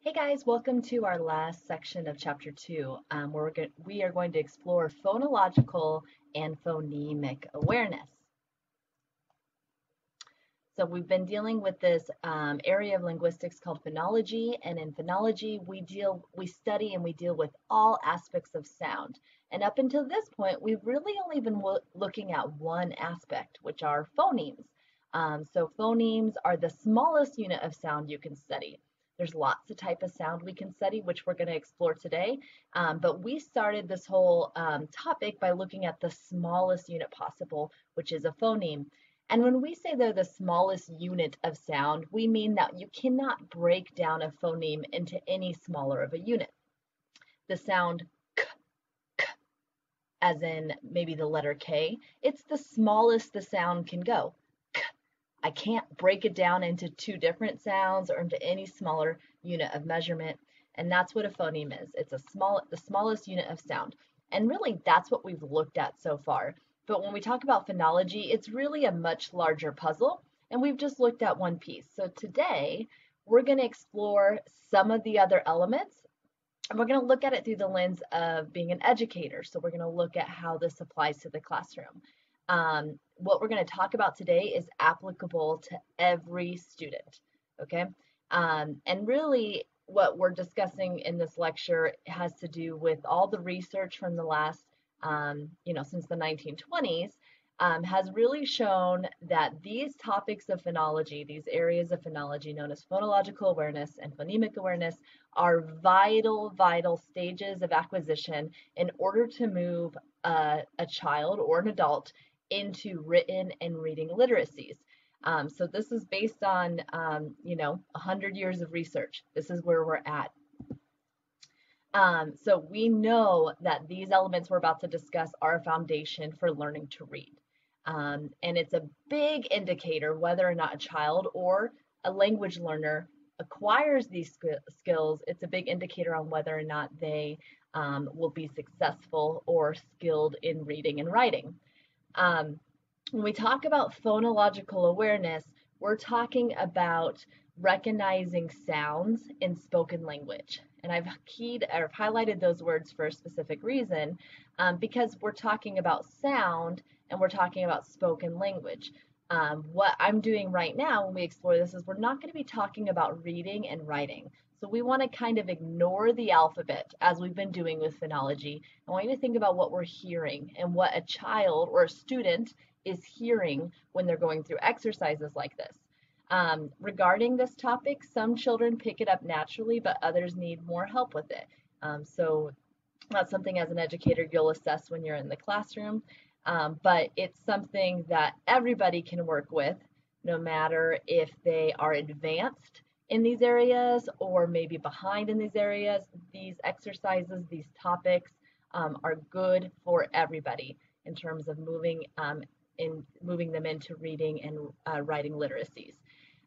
Hey guys, welcome to our last section of chapter two, um, where we're go we are going to explore phonological and phonemic awareness. So we've been dealing with this um, area of linguistics called phonology, and in phonology we deal, we study and we deal with all aspects of sound. And up until this point, we've really only been looking at one aspect, which are phonemes. Um, so phonemes are the smallest unit of sound you can study. There's lots of type of sound we can study, which we're going to explore today. Um, but we started this whole um, topic by looking at the smallest unit possible, which is a phoneme. And when we say they're the smallest unit of sound, we mean that you cannot break down a phoneme into any smaller of a unit. The sound k, k, as in maybe the letter K, it's the smallest the sound can go. I can't break it down into two different sounds or into any smaller unit of measurement. And that's what a phoneme is. It's a small, the smallest unit of sound. And really, that's what we've looked at so far. But when we talk about phonology, it's really a much larger puzzle. And we've just looked at one piece. So today, we're going to explore some of the other elements. And we're going to look at it through the lens of being an educator. So we're going to look at how this applies to the classroom. Um, what we're going to talk about today is applicable to every student, okay? Um, and really, what we're discussing in this lecture has to do with all the research from the last, um, you know, since the 1920s, um, has really shown that these topics of phonology, these areas of phonology known as phonological awareness and phonemic awareness, are vital, vital stages of acquisition in order to move a, a child or an adult into written and reading literacies. Um, so this is based on, um, you know, 100 years of research. This is where we're at. Um, so we know that these elements we're about to discuss are a foundation for learning to read. Um, and it's a big indicator whether or not a child or a language learner acquires these skills. It's a big indicator on whether or not they um, will be successful or skilled in reading and writing. Um, when we talk about phonological awareness, we're talking about recognizing sounds in spoken language. And I've keyed or highlighted those words for a specific reason um, because we're talking about sound and we're talking about spoken language. Um, what I'm doing right now when we explore this is we're not going to be talking about reading and writing. So we want to kind of ignore the alphabet as we've been doing with phonology. I want you to think about what we're hearing and what a child or a student is hearing when they're going through exercises like this. Um, regarding this topic, some children pick it up naturally, but others need more help with it. Um, so that's something as an educator you'll assess when you're in the classroom, um, but it's something that everybody can work with, no matter if they are advanced in these areas or maybe behind in these areas, these exercises, these topics um, are good for everybody in terms of moving um, in moving them into reading and uh, writing literacies.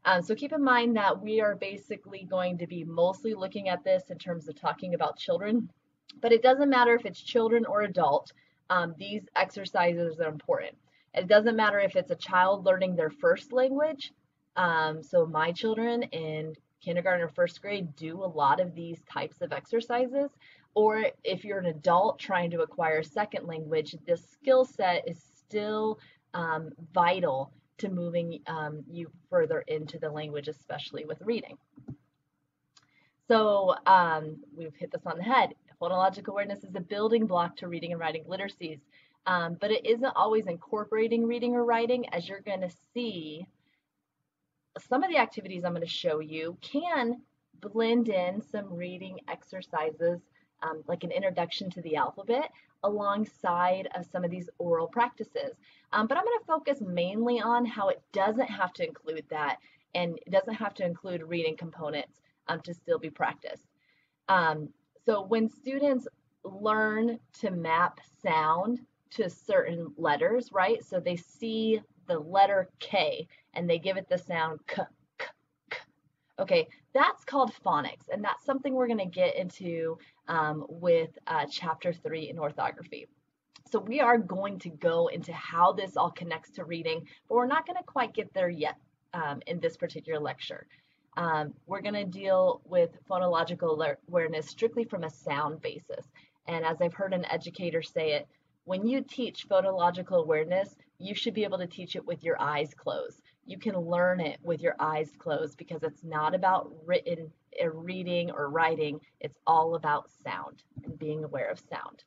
Um, so keep in mind that we are basically going to be mostly looking at this in terms of talking about children, but it doesn't matter if it's children or adult, um, these exercises are important. It doesn't matter if it's a child learning their first language um, so my children in kindergarten or first grade do a lot of these types of exercises. Or if you're an adult trying to acquire a second language, this skill set is still um, vital to moving um, you further into the language, especially with reading. So um, we've hit this on the head. Phonological awareness is a building block to reading and writing literacies, um, but it isn't always incorporating reading or writing, as you're going to see some of the activities I'm going to show you can blend in some reading exercises um, like an introduction to the alphabet alongside of some of these oral practices. Um, but I'm going to focus mainly on how it doesn't have to include that and it doesn't have to include reading components um, to still be practiced. Um, so when students learn to map sound to certain letters, right? So they see the letter K and they give it the sound K, K, K. Okay, that's called phonics, and that's something we're going to get into um, with uh, chapter three in orthography. So we are going to go into how this all connects to reading, but we're not going to quite get there yet um, in this particular lecture. um, we're going to deal with phonological awareness strictly from a sound basis. And as I've heard an educator say it, when you teach phonological awareness, you should be able to teach it with your eyes closed. You can learn it with your eyes closed because it's not about written uh, reading or writing. It's all about sound and being aware of sound.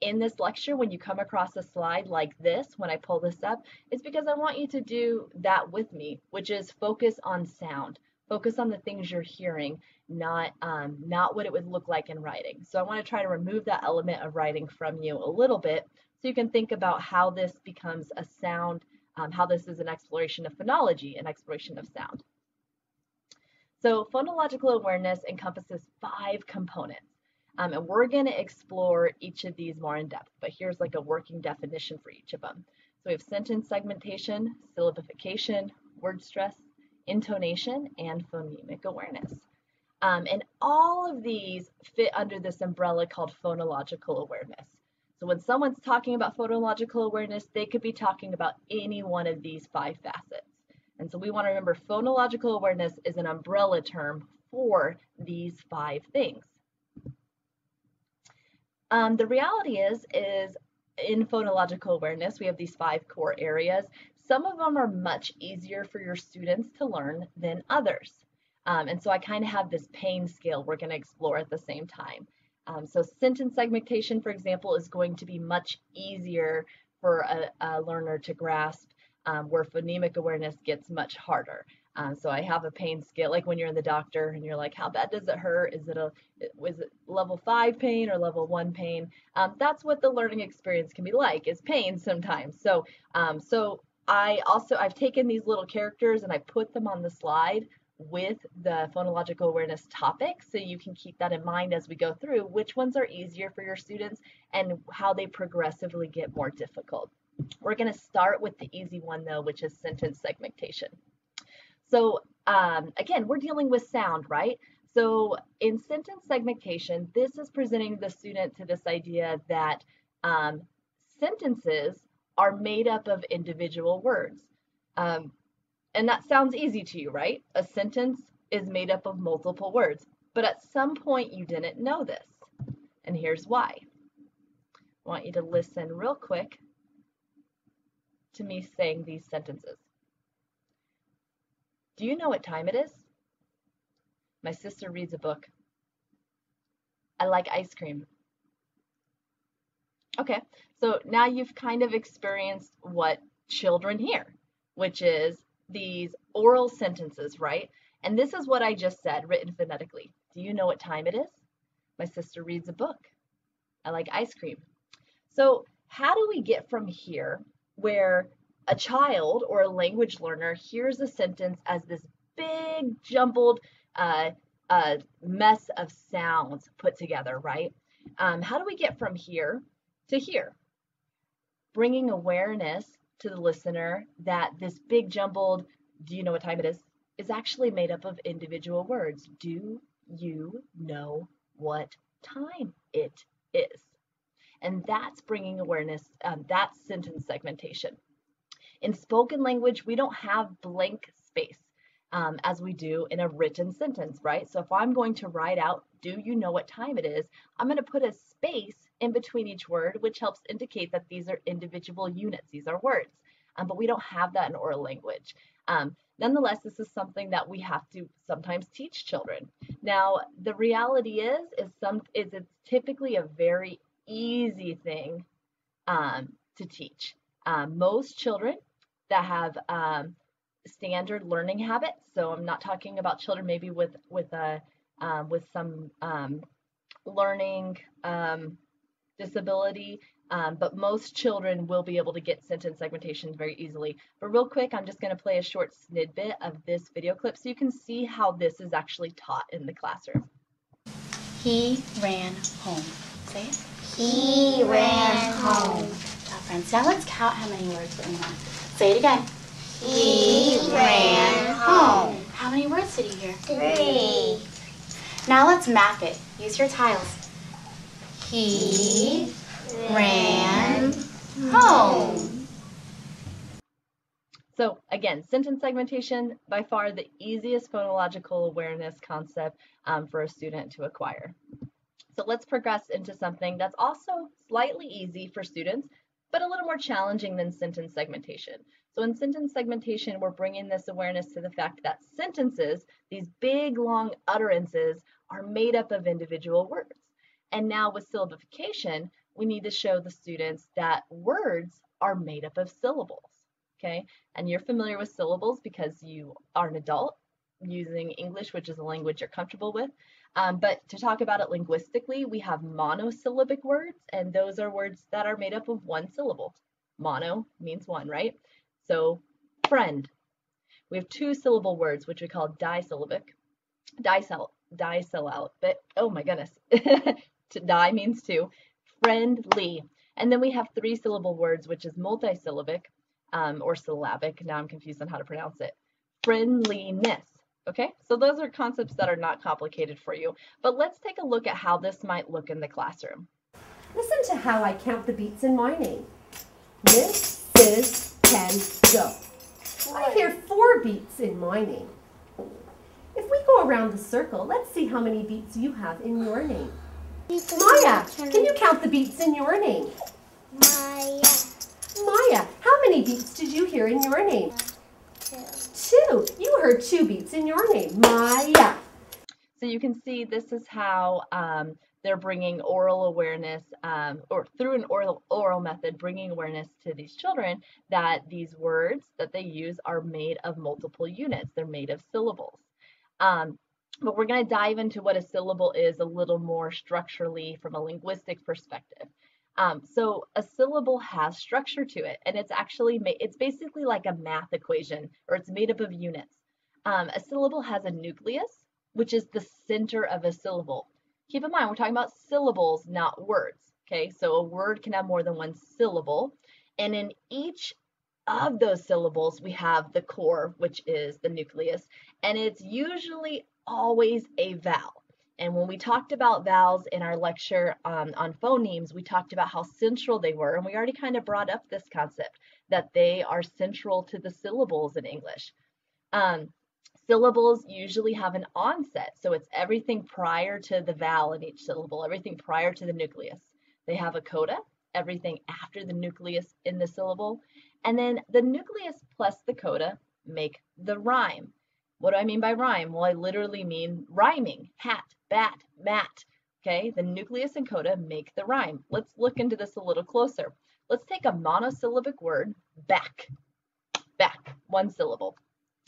In this lecture, when you come across a slide like this, when I pull this up, it's because I want you to do that with me, which is focus on sound. Focus on the things you're hearing, not um, not what it would look like in writing. So I want to try to remove that element of writing from you a little bit so you can think about how this becomes a sound, um, how this is an exploration of phonology, an exploration of sound. So phonological awareness encompasses five components. Um, and we're going to explore each of these more in depth, but here's like a working definition for each of them. So we have sentence segmentation, syllabification, word stress, intonation, and phonemic awareness. Um, and all of these fit under this umbrella called phonological awareness. So when someone's talking about phonological awareness, they could be talking about any one of these five facets. And so we want to remember phonological awareness is an umbrella term for these five things. Um, the reality is, is in phonological awareness, we have these five core areas. Some of them are much easier for your students to learn than others. Um, and so I kind of have this pain scale we're going to explore at the same time. Um, so sentence segmentation, for example, is going to be much easier for a, a learner to grasp, um, where phonemic awareness gets much harder. Um, so I have a pain scale, like when you're in the doctor and you're like, how bad does it hurt? Is it a, was it level five pain or level one pain? Um, that's what the learning experience can be like, is pain sometimes. So, um, so I also, I've taken these little characters and I put them on the slide with the phonological awareness topic so you can keep that in mind as we go through which ones are easier for your students and how they progressively get more difficult. We're going to start with the easy one though, which is sentence segmentation. So um, again, we're dealing with sound, right? So in sentence segmentation, this is presenting the student to this idea that um, sentences are made up of individual words. Um, and that sounds easy to you, right? A sentence is made up of multiple words. But at some point you didn't know this. And here's why. I want you to listen real quick to me saying these sentences. Do you know what time it is? My sister reads a book. I like ice cream. Okay, so now you've kind of experienced what children hear, which is these oral sentences, right? And this is what I just said, written phonetically. Do you know what time it is? My sister reads a book. I like ice cream. So how do we get from here where a child or a language learner hears a sentence as this big jumbled uh, uh, mess of sounds put together, right? Um, how do we get from here to here? Bringing awareness to the listener that this big jumbled, do you know what time it is, is actually made up of individual words. Do you know what time it is? And that's bringing awareness, um, that's sentence segmentation. In spoken language, we don't have blank space um, as we do in a written sentence, right? So if I'm going to write out, do you know what time it is? I'm going to put a space in between each word, which helps indicate that these are individual units, these are words. Um, but we don't have that in oral language. Um, nonetheless, this is something that we have to sometimes teach children. Now, the reality is, is some is it's typically a very easy thing um, to teach. Um, most children that have um, standard learning habits, so I'm not talking about children maybe with with a um, with some learning disability, um, but most children will be able to get sentence segmentation very easily. But real quick, I'm just going to play a short snippet of this video clip so you can see how this is actually taught in the classroom. He ran home. Say it. He ran home. Tell friends. Now let's count how many words we're on. Say it again. He ran home. How many words did you hear? Three. Now let's map it. Use your tiles. He ran home. So again, sentence segmentation, by far the easiest phonological awareness concept um, for a student to acquire. So let's progress into something that's also slightly easy for students, but a little more challenging than sentence segmentation. So in sentence segmentation, we're bringing this awareness to the fact that sentences, these big long utterances, are made up of individual words. And now with syllabification, we need to show the students that words are made up of syllables okay? And you're familiar with syllables because you are an adult using English, which is a language you're comfortable with. Um, but to talk about it linguistically, we have monosyllabic words, and those are words that are made up of one syllable. Mono means one, right? So, friend. We have two syllable words, which we call disyllabic. Disyll, disyllable, but oh my goodness. to die means two. Friendly. And then we have three syllable words, which is multisyllabic um, or syllabic. Now I'm confused on how to pronounce it. Friendliness. Okay, so those are concepts that are not complicated for you. But let's take a look at how this might look in the classroom. Listen to how I count the beats in my name. Miss, Sis, Ken, go. I hear four beats in my name. If we go around the circle, let's see how many beats you have in your name. Maya, can you count the beats in your name? Maya. Maya, how many beats did you hear in your name? Two. Two. You heard two beats in your name. Maya. So you can see this is how um, they're bringing oral awareness, um, or through an oral, oral method, bringing awareness to these children that these words that they use are made of multiple units. They're made of syllables. Um, but we're going to dive into what a syllable is a little more structurally from a linguistic perspective. Um, so a syllable has structure to it, and it's actually it's basically like a math equation, or it's made up of units. Um, a syllable has a nucleus, which is the center of a syllable. Keep in mind, we're talking about syllables, not words. Okay, so a word can have more than one syllable, and in each of those syllables, we have the core, which is the nucleus, and it's usually always a vowel. And when we talked about vowels in our lecture um, on phonemes, we talked about how central they were. And we already kind of brought up this concept that they are central to the syllables in English. Um, syllables usually have an onset. So it's everything prior to the vowel in each syllable, everything prior to the nucleus. They have a coda, everything after the nucleus in the syllable. And then the nucleus plus the coda make the rhyme. What do I mean by rhyme? Well, I literally mean rhyming, hat, bat, mat. Okay, the nucleus and coda make the rhyme. Let's look into this a little closer. Let's take a monosyllabic word, back, back, one syllable.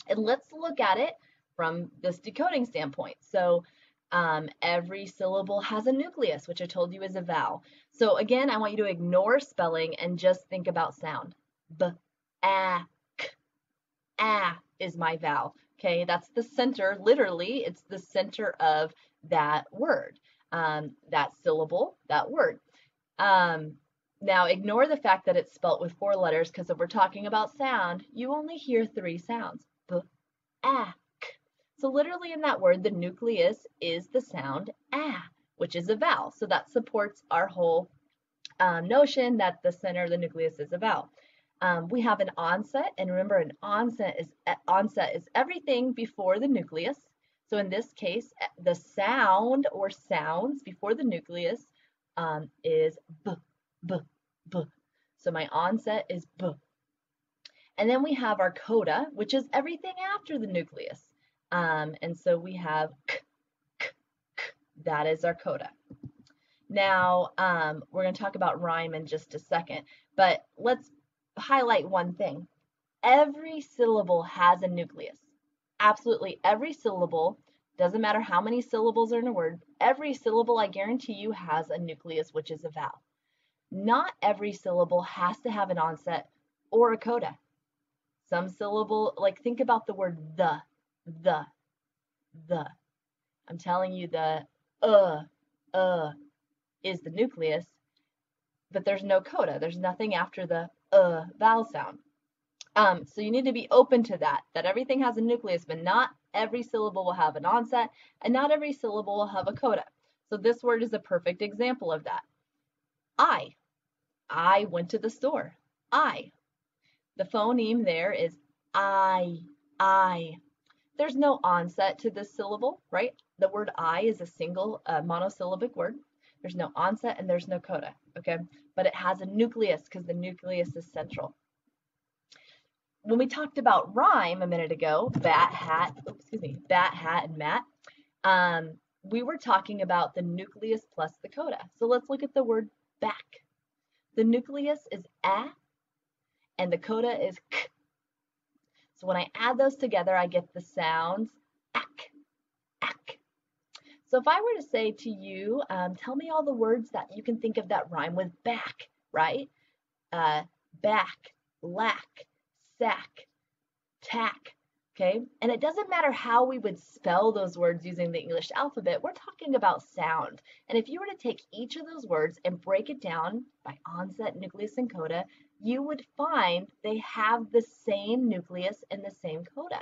And let's look at it from this decoding standpoint. So um, every syllable has a nucleus, which I told you is a vowel. So again, I want you to ignore spelling and just think about sound. B, a, k, a is my vowel. Okay, that's the center, literally, it's the center of that word, um, that syllable, that word. Um, now, ignore the fact that it's spelt with four letters because if we're talking about sound, you only hear three sounds. B, a, k. So literally in that word, the nucleus is the sound a, which is a vowel. So that supports our whole um, notion that the center of the nucleus is a vowel. Um, we have an onset, and remember, an onset is onset is everything before the nucleus. So in this case, the sound or sounds before the nucleus um, is b, b, b. So my onset is b. And then we have our coda, which is everything after the nucleus. Um, and so we have k, k, k. That is our coda. Now, um, we're going to talk about rhyme in just a second, but let's highlight one thing. Every syllable has a nucleus absolutely every syllable, doesn't matter how many syllables are in a word, every syllable, I guarantee you, has a nucleus, which is a vowel. Not every syllable has to have an onset or a coda. Some syllable, like think about the word the, the, the. I'm telling you the uh, uh is the nucleus, but there's no coda. There's nothing after the uh vowel sound. Um, so you need to be open to that, that everything has a nucleus, but not every syllable will have an onset, and not every syllable will have a coda. So this word is a perfect example of that. I. I went to the store. I. The phoneme there is I, I. There's no onset to this syllable, right? The word I is a single uh, monosyllabic word. There's no onset and there's no coda, okay? But it has a nucleus because the nucleus is central. When we talked about rhyme a minute ago, bat, hat, oops, excuse me, bat, hat, and mat, um, we were talking about the nucleus plus the coda. So let's look at the word back. The nucleus is a, and the coda is k. So when I add those together, I get the sounds ak, ak. So if I were to say to you, um, tell me all the words that you can think of that rhyme with back, right? Uh, back, lack, sack, tack, okay? And it doesn't matter how we would spell those words using the English alphabet, we're talking about sound. And if you were to take each of those words and break it down by onset, nucleus, and coda, you would find they have the same nucleus and the same coda.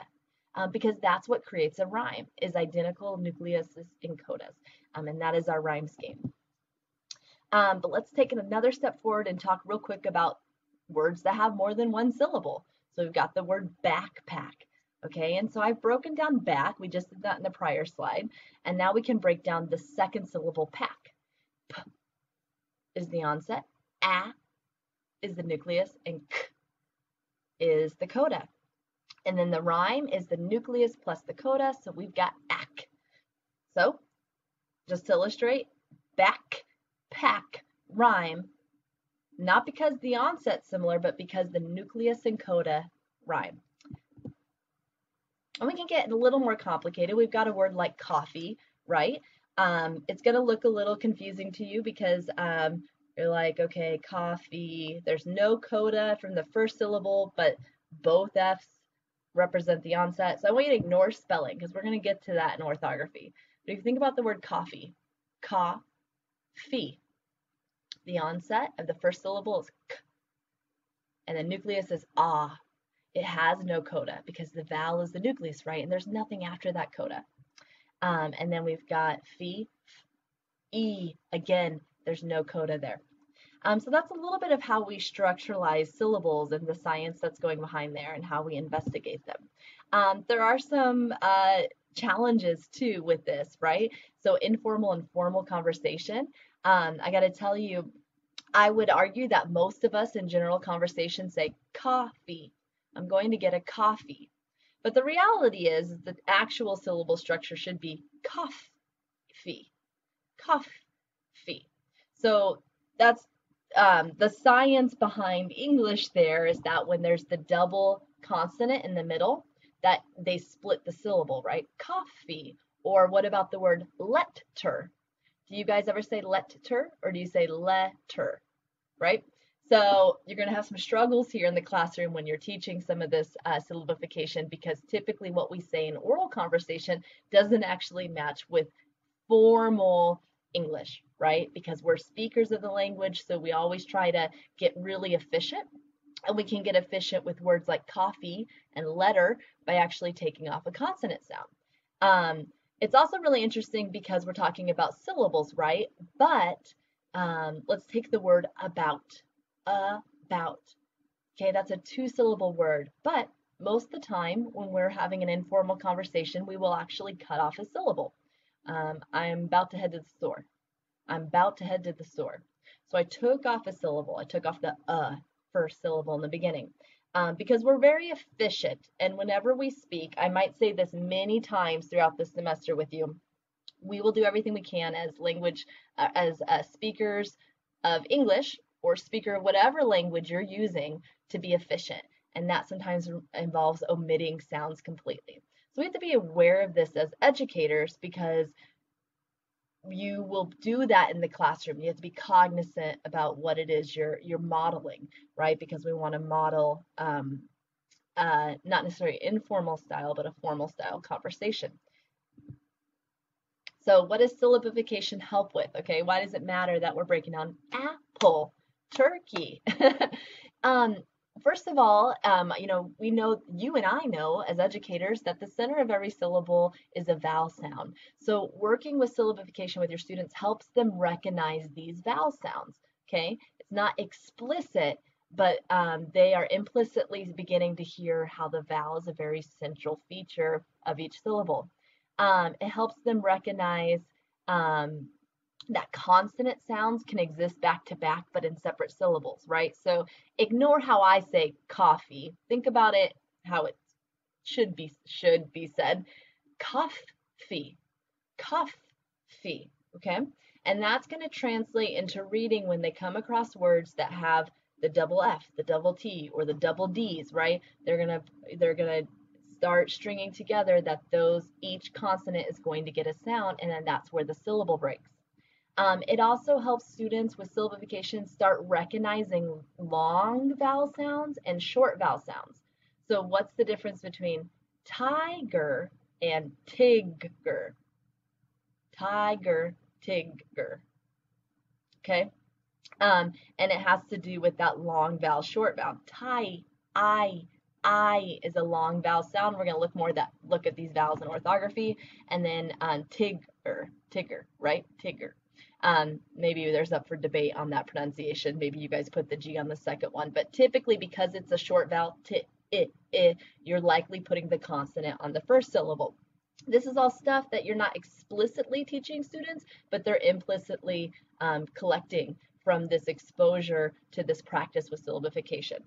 Um, because that's what creates a rhyme, is identical nucleuses and codas. Um, and that is our rhyme scheme. Um, but let's take another step forward and talk real quick about words that have more than one syllable. So we've got the word backpack. Okay, and so I've broken down back. We just did that in the prior slide. And now we can break down the second syllable pack. P is the onset, a is the nucleus, and k is the coda. And then the rhyme is the nucleus plus the coda, so we've got ak. So, just to illustrate, back, pack, rhyme, not because the onset's similar, but because the nucleus and coda rhyme. And we can get a little more complicated. We've got a word like coffee, right? Um, it's going to look a little confusing to you because um, you're like, okay, coffee, there's no coda from the first syllable, but both F's represent the onset. So I want you to ignore spelling because we're going to get to that in orthography. But if you think about the word coffee, ka, fee, the onset of the first syllable is k, and the nucleus is ah. It has no coda because the vowel is the nucleus, right? And there's nothing after that coda. Um, and then we've got fee, e. Again, there's no coda there. Um, so that's a little bit of how we structuralize syllables and the science that's going behind there and how we investigate them. Um, there are some uh, challenges too with this, right? So informal and formal conversation. Um, I got to tell you, I would argue that most of us in general conversation say coffee I'm going to get a coffee. But the reality is, the actual syllable structure should be coffee, coffee. So that's um, the science behind English there is that when there's the double consonant in the middle, that they split the syllable, right? Coffee. Or what about the word letter? Do you guys ever say letter or do you say letter, right? So you're going to have some struggles here in the classroom when you're teaching some of this uh, syllabification because typically what we say in oral conversation doesn't actually match with formal English, right? Because we're speakers of the language, so we always try to get really efficient. And we can get efficient with words like coffee and letter by actually taking off a consonant sound. Um, it's also really interesting because we're talking about syllables, right? But um, let's take the word about about. Okay, that's a two syllable word, but most of the time when we're having an informal conversation, we will actually cut off a syllable. Um, I'm about to head to the store. I'm about to head to the store. So I took off a syllable. I took off the uh first syllable in the beginning um, because we're very efficient. And whenever we speak, I might say this many times throughout the semester with you. We will do everything we can as language, uh, as uh, speakers of English or speaker of whatever language you're using to be efficient. And that sometimes involves omitting sounds completely. So we have to be aware of this as educators because you will do that in the classroom. You have to be cognizant about what it is you're you're modeling, right? Because we want to model um, uh, not necessarily informal style, but a formal style conversation. So what does syllabification help with? Okay, why does it matter that we're breaking down apple turkey. um, first of all, um, you know, we know, you and I know as educators that the center of every syllable is a vowel sound. So working with syllabification with your students helps them recognize these vowel sounds, okay? It's not explicit, but um, they are implicitly beginning to hear how the vowel is a very central feature of each syllable. Um, it helps them recognize um, that consonant sounds can exist back to back, but in separate syllables, right? So ignore how I say coffee. Think about it how it should be should be said. Coffee, coffee, okay? And that's going to translate into reading when they come across words that have the double F, the double T, or the double D's, right? They're gonna they're gonna start stringing together that those each consonant is going to get a sound, and then that's where the syllable breaks. Um, it also helps students with syllabification start recognizing long vowel sounds and short vowel sounds. So what's the difference between tiger and tigger? Tiger, tigger. Okay? Um, and it has to do with that long vowel, short vowel. Tie, I, I is a long vowel sound. We're going to look more that look at these vowels in orthography. And then um, tigger, tigger, right? Tigger. Um, maybe there's up for debate on that pronunciation. Maybe you guys put the G on the second one. But typically, because it's a short vowel, t, i, i, you're likely putting the consonant on the first syllable. This is all stuff that you're not explicitly teaching students, but they're implicitly um, collecting from this exposure to this practice with syllabification.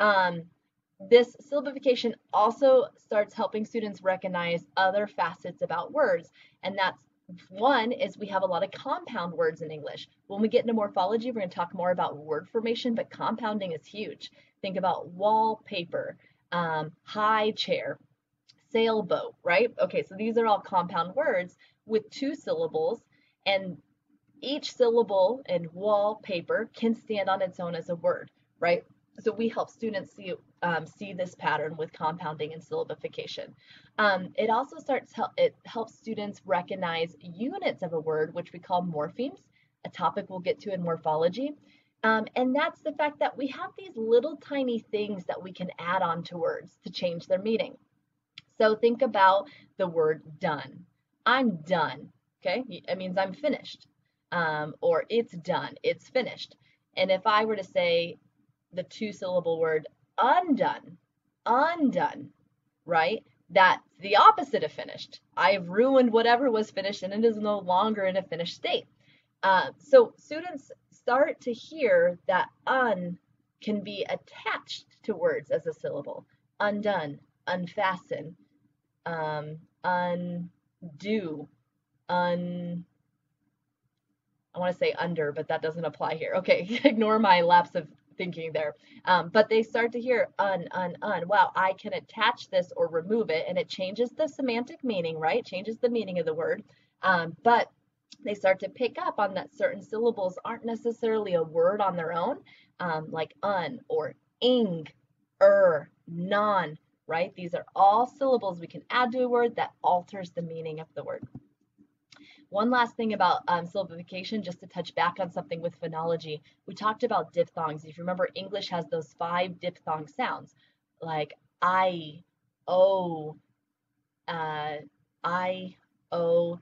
Um, this syllabification also starts helping students recognize other facets about words, and that's one is we have a lot of compound words in English. When we get into morphology, we're going to talk more about word formation, but compounding is huge. Think about wallpaper, um, high chair, sailboat, right? Okay, so these are all compound words with two syllables, and each syllable in wallpaper can stand on its own as a word, right? So we help students see um, see this pattern with compounding and syllabification. Um, it also starts help it helps students recognize units of a word, which we call morphemes, a topic we'll get to in morphology. Um, and that's the fact that we have these little tiny things that we can add on to words to change their meaning. So think about the word done. I'm done. Okay, it means I'm finished. Um, or it's done, it's finished. And if I were to say the two syllable word undone, undone, right? That's the opposite of finished. I've ruined whatever was finished and it is no longer in a finished state. Uh, so students start to hear that un can be attached to words as a syllable. Undone, unfasten, um, undo, un I want to say under, but that doesn't apply here. Okay, ignore my lapse of thinking there. Um, but they start to hear un, un, un. Wow, I can attach this or remove it, and it changes the semantic meaning, right? Changes the meaning of the word. Um, but they start to pick up on that certain syllables aren't necessarily a word on their own, um, like un or ing, er, non, right? These are all syllables we can add to a word that alters the meaning of the word. One last thing about um, syllabification, just to touch back on something with phonology. We talked about diphthongs. If you remember, English has those five diphthong sounds, like I, O, uh, I, O,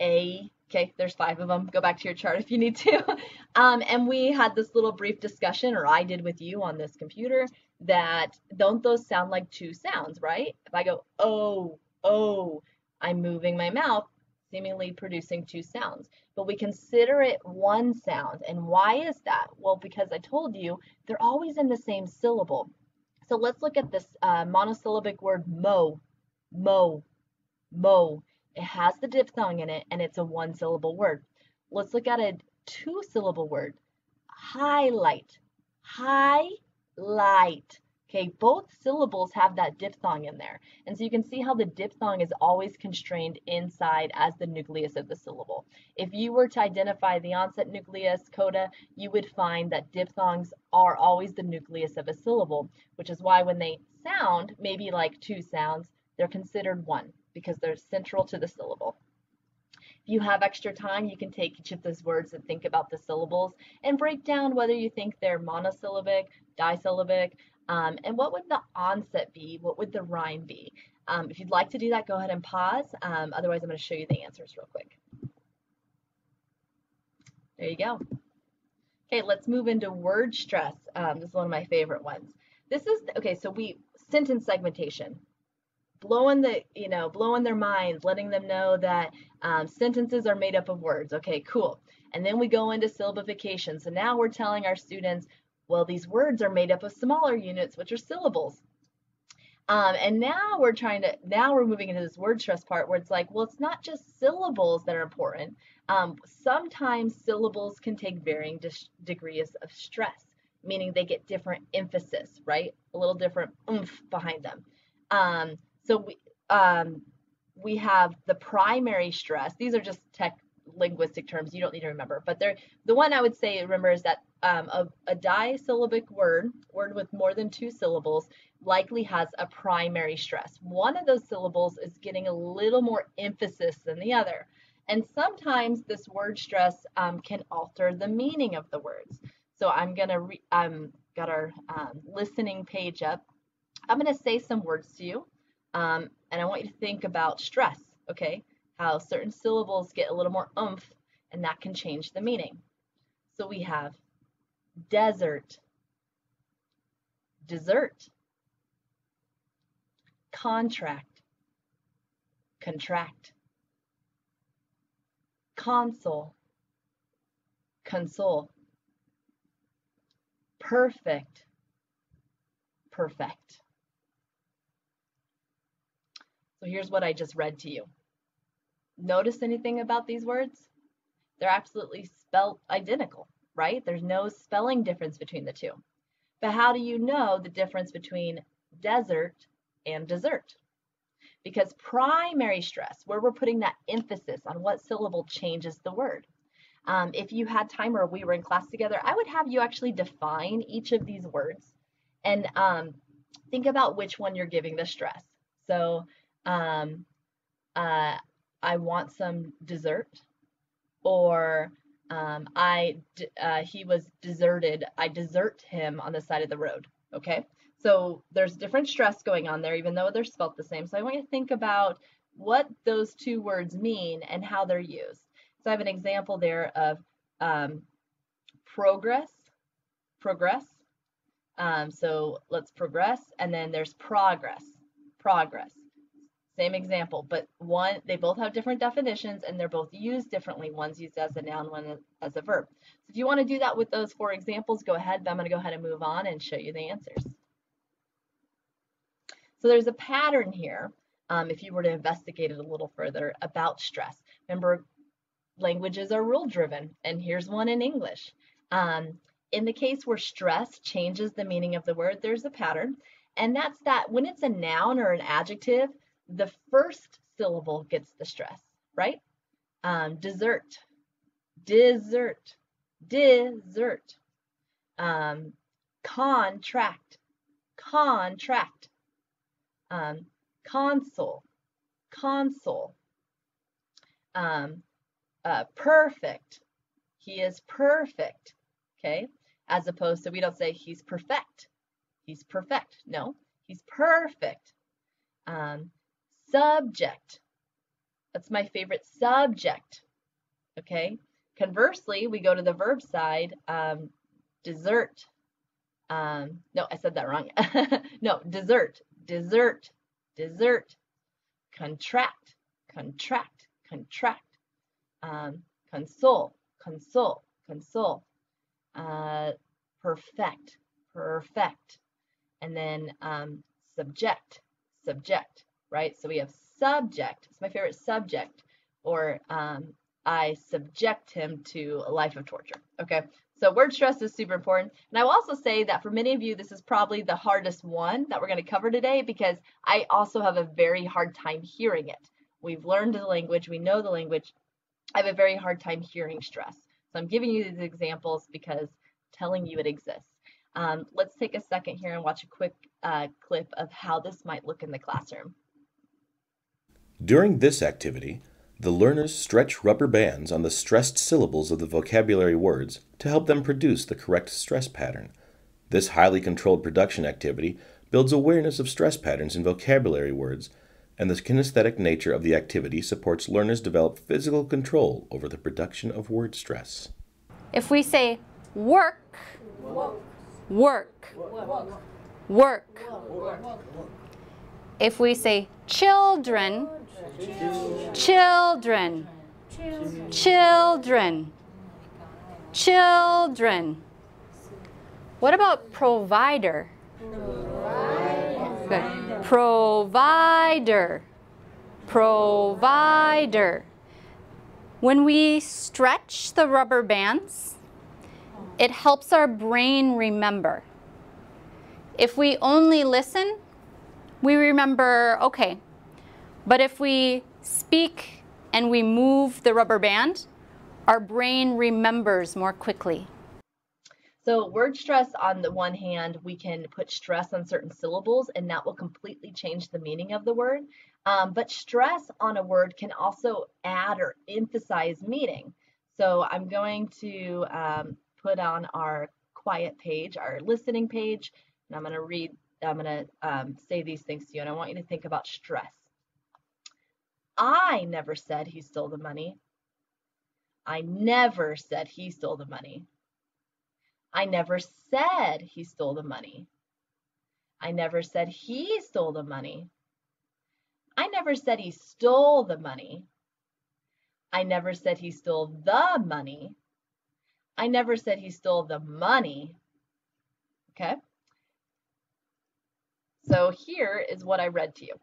A. Okay, there's five of them. Go back to your chart if you need to. um, and we had this little brief discussion, or I did with you on this computer, that don't those sound like two sounds, right? If I go, oh, oh, I'm moving my mouth seemingly producing two sounds. But we consider it one sound. And why is that? Well, because I told you they're always in the same syllable. So let's look at this uh, monosyllabic word mo, mo, mo. It has the diphthong in it and it's a one syllable word. Let's look at a two syllable word, highlight, highlight. Okay, both syllables have that diphthong in there. And so you can see how the diphthong is always constrained inside as the nucleus of the syllable. If you were to identify the onset nucleus coda, you would find that diphthongs are always the nucleus of a syllable, which is why when they sound, maybe like two sounds, they're considered one because they're central to the syllable. If you have extra time, you can take each of those words and think about the syllables and break down whether you think they're monosyllabic, disyllabic, um, and what would the onset be? What would the rhyme be? Um, if you'd like to do that, go ahead and pause. Um, otherwise, I'm going to show you the answers real quick. There you go. Okay, let's move into word stress. Um, this is one of my favorite ones. This is, okay, so we, sentence segmentation. Blowing the, you know, blowing their minds, letting them know that um, sentences are made up of words. Okay, cool. And then we go into syllabification. So now we're telling our students, well, these words are made up of smaller units, which are syllables. Um, and now we're trying to, now we're moving into this word stress part where it's like, well, it's not just syllables that are important. Um, sometimes syllables can take varying degrees of stress, meaning they get different emphasis, right? A little different oomph behind them. Um, so we, um, we have the primary stress. These are just tech linguistic terms you don't need to remember, but they're the one I would say remember is that um, a, a disyllabic word, word with more than two syllables, likely has a primary stress. One of those syllables is getting a little more emphasis than the other. And sometimes this word stress um, can alter the meaning of the words. So I'm gonna re um, got our um, listening page up. I'm gonna say some words to you, um, and I want you to think about stress. Okay, how certain syllables get a little more umph, and that can change the meaning. So we have desert, dessert, contract, contract, console, console, perfect, perfect. So here's what I just read to you. Notice anything about these words? They're absolutely spelled identical right? There's no spelling difference between the two. But how do you know the difference between desert and dessert? Because primary stress, where we're putting that emphasis on what syllable changes the word. Um, if you had time or we were in class together, I would have you actually define each of these words and um, think about which one you're giving the stress. So, um, uh, I want some dessert, or um, I uh, he was deserted. I desert him on the side of the road. Okay, so there's different stress going on there, even though they're spelt the same. So I want you to think about what those two words mean and how they're used. So I have an example there of um, progress, progress. Um, so let's progress, and then there's progress, progress. Same example, but one, they both have different definitions and they're both used differently. One's used as a noun, one as a verb. So if you want to do that with those four examples, go ahead, but I'm going to go ahead and move on and show you the answers. So there's a pattern here, um, if you were to investigate it a little further, about stress. Remember, languages are rule driven, and here's one in English. Um, in the case where stress changes the meaning of the word, there's a pattern, and that's that when it's a noun or an adjective, the first syllable gets the stress, right? Um, dessert, dessert, dessert. Um, contract, contract. Um, console, console. Um, uh, perfect, he is perfect, okay? As opposed to, we don't say he's perfect, he's perfect. No, he's perfect. Um, subject. That's my favorite subject. Okay. Conversely, we go to the verb side. Um, dessert. Um, no, I said that wrong. no, dessert, dessert, dessert. Contract, contract, contract. Um, console, console, console. Uh, perfect, perfect. And then um, subject, subject right? So we have subject. It's my favorite subject. Or um, I subject him to a life of torture. Okay. So word stress is super important. And I will also say that for many of you, this is probably the hardest one that we're going to cover today because I also have a very hard time hearing it. We've learned the language, we know the language. I have a very hard time hearing stress. So I'm giving you these examples because telling you it exists. Um, let's take a second here and watch a quick uh, clip of how this might look in the classroom. During this activity, the learners stretch rubber bands on the stressed syllables of the vocabulary words to help them produce the correct stress pattern. This highly controlled production activity builds awareness of stress patterns in vocabulary words, and the kinesthetic nature of the activity supports learners develop physical control over the production of word stress. If we say work, work, work. work If we say children, children, children, children. What about provider? Good. Provider, provider. When we stretch the rubber bands, it helps our brain remember. If we only listen, we remember, okay. But if we speak and we move the rubber band, our brain remembers more quickly. So word stress on the one hand, we can put stress on certain syllables and that will completely change the meaning of the word. Um, but stress on a word can also add or emphasize meaning. So I'm going to um, put on our quiet page, our listening page, and I'm going to read, I'm going to um, say these things to you, and I want you to think about stress. I never said he stole the money. I never said he stole the money. I never said he stole the money. I never said he stole the money. I never said he stole the money. I never said he stole the money. I never said he stole the money. Okay? So here is what I read to you.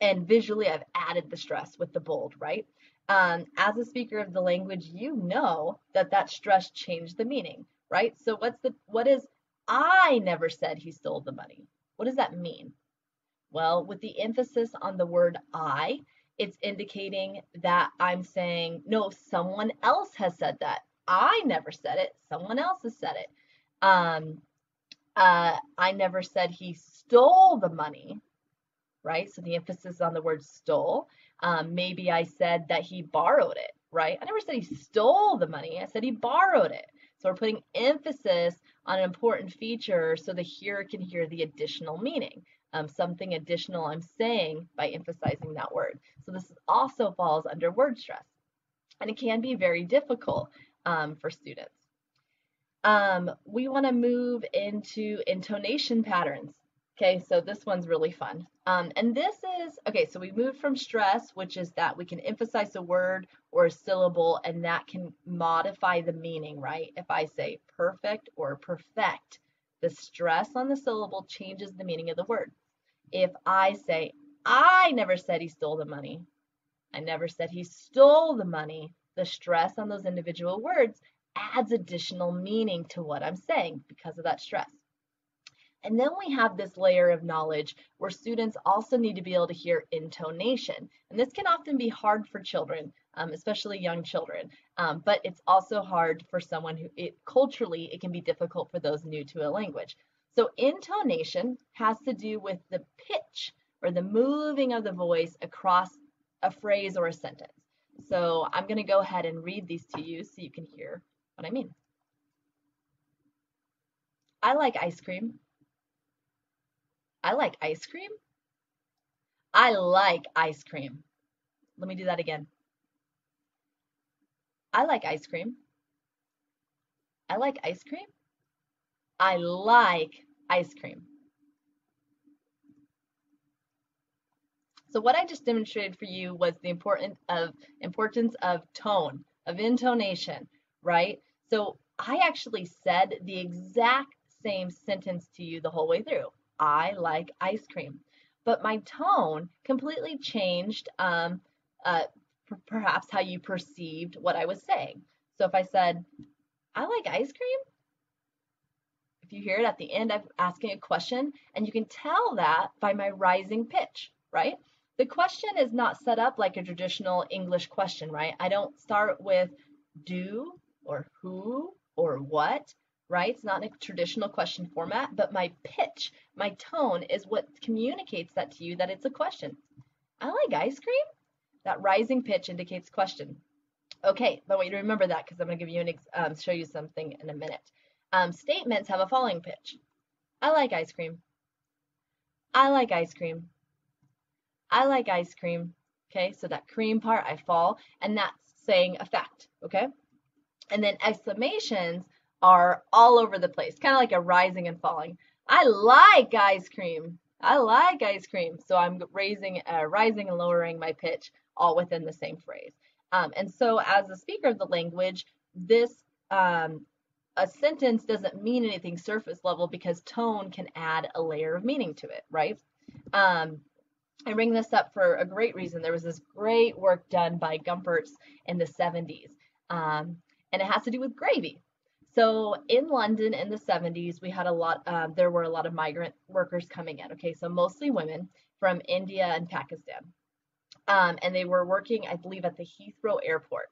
And visually, I've added the stress with the bold, right? Um, as a speaker of the language, you know that that stress changed the meaning right? So what's the what is I never said he stole the money. What does that mean? Well, with the emphasis on the word I, it's indicating that I'm saying, no, someone else has said that. I never said it. Someone else has said it. Um, uh, I never said he stole the money, right? So the emphasis on the word stole. Um, maybe I said that he borrowed it, right? I never said he stole the money. I said he borrowed it. So we're putting emphasis on an important feature so the hearer can hear the additional meaning, um, something additional I'm saying by emphasizing that word. So this also falls under word stress. And it can be very difficult um, for students. Um, we want to move into intonation patterns. Okay, so this one's really fun. Um, and this is, okay, so we moved from stress, which is that we can emphasize a word or a syllable and that can modify the meaning, right? If I say perfect or perfect, the stress on the syllable changes the meaning of the word. If I say, I never said he stole the money, I never said he stole the money, the stress on those individual words adds additional meaning to what I'm saying because of that stress. And then we have this layer of knowledge where students also need to be able to hear intonation. And this can often be hard for children, um, especially young children, um, but it's also hard for someone who, it, culturally, it can be difficult for those new to a language. So intonation has to do with the pitch or the moving of the voice across a phrase or a sentence. So I'm going to go ahead and read these to you so you can hear what I mean. I like ice cream. I like ice cream. I like ice cream. Let me do that again. I like ice cream. I like ice cream. I like ice cream. So what I just demonstrated for you was the importance of importance of tone, of intonation, right? So I actually said the exact same sentence to you the whole way through. I like ice cream. But my tone completely changed um, uh, perhaps how you perceived what I was saying. So if I said, I like ice cream, if you hear it at the end, I'm asking a question, and you can tell that by my rising pitch, right? The question is not set up like a traditional English question, right? I don't start with do or who or what right? It's not in a traditional question format, but my pitch, my tone is what communicates that to you that it's a question. I like ice cream. That rising pitch indicates question. Okay, but I want you to remember that because I'm going to give you an um, show you something in a minute. Um, statements have a falling pitch. I like ice cream. I like ice cream. I like ice cream. Okay, so that cream part, I fall, and that's saying a fact. Okay, and then exclamations are all over the place, kind of like a rising and falling. I like ice cream. I like ice cream. So I'm raising, uh, rising and lowering my pitch all within the same phrase. Um, and so as a speaker of the language, this um, a sentence doesn't mean anything surface level because tone can add a layer of meaning to it, right? Um, I bring this up for a great reason. There was this great work done by Gumperz in the 70s, um, and it has to do with gravy. So in London in the 70s, we had a lot, uh, there were a lot of migrant workers coming in. Okay, so mostly women from India and Pakistan. Um, and they were working, I believe, at the Heathrow airport.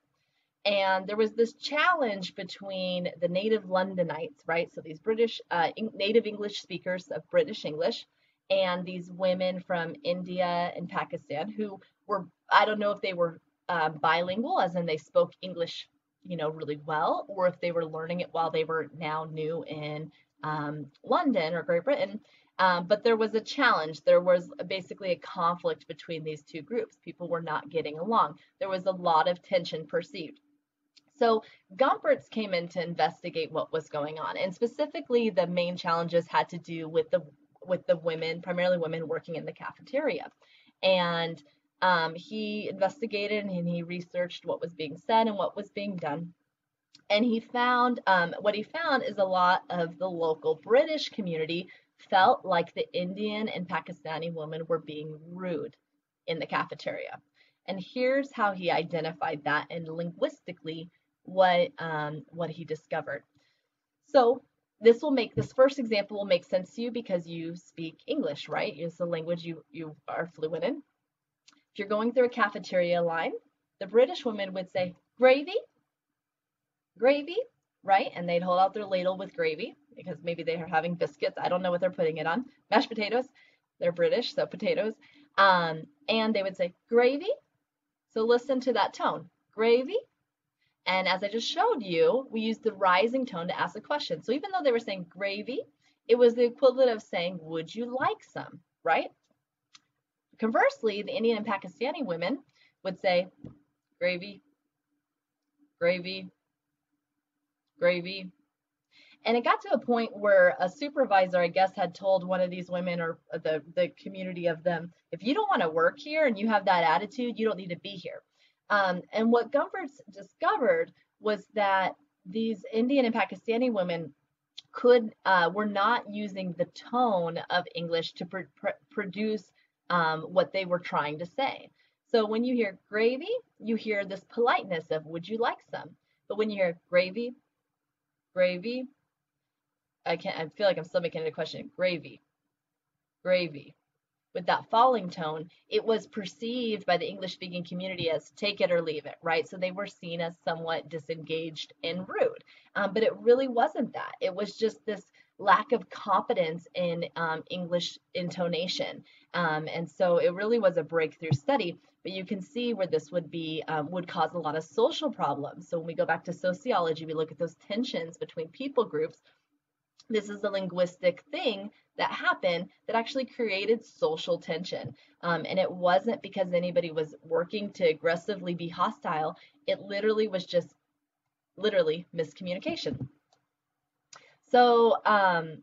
And there was this challenge between the native Londonites, right? So these British, uh, native English speakers of British English, and these women from India and Pakistan who were, I don't know if they were uh, bilingual, as in they spoke English, you know, really well, or if they were learning it while they were now new in um, London or Great Britain. Um, but there was a challenge. There was basically a conflict between these two groups. People were not getting along. There was a lot of tension perceived. So Gumperz came in to investigate what was going on, and specifically the main challenges had to do with the with the women, primarily women working in the cafeteria, and um, he investigated and he researched what was being said and what was being done. And he found um, what he found is a lot of the local British community felt like the Indian and Pakistani women were being rude in the cafeteria. And here's how he identified that and linguistically what um, what he discovered. So this will make this first example will make sense to you because you speak English, right? It's the language you you are fluent in. If you're going through a cafeteria line, the British woman would say gravy, gravy, right? And they'd hold out their ladle with gravy because maybe they are having biscuits. I don't know what they're putting it on. Mashed potatoes. They're British, so potatoes. Um, and they would say gravy. So listen to that tone. Gravy, and as I just showed you, we used the rising tone to ask a question. So even though they were saying gravy, it was the equivalent of saying, would you like some, right? Conversely, the Indian and Pakistani women would say, gravy, gravy, gravy. And it got to a point where a supervisor, I guess, had told one of these women or the, the community of them, if you don't want to work here and you have that attitude, you don't need to be here. Um, and what Gumperz discovered was that these Indian and Pakistani women could uh, were not using the tone of English to pr pr produce um, what they were trying to say. So when you hear gravy, you hear this politeness of "Would you like some?" But when you hear gravy, gravy, I can't. I feel like I'm still making it a question. Gravy, gravy with that falling tone, it was perceived by the English speaking community as take it or leave it, right? So they were seen as somewhat disengaged and rude. Um, but it really wasn't that. It was just this lack of confidence in um, English intonation. Um, and so it really was a breakthrough study. But you can see where this would be um, would cause a lot of social problems. So when we go back to sociology, we look at those tensions between people groups this is a linguistic thing that happened that actually created social tension. Um, and it wasn't because anybody was working to aggressively be hostile, it literally was just literally miscommunication. So, um,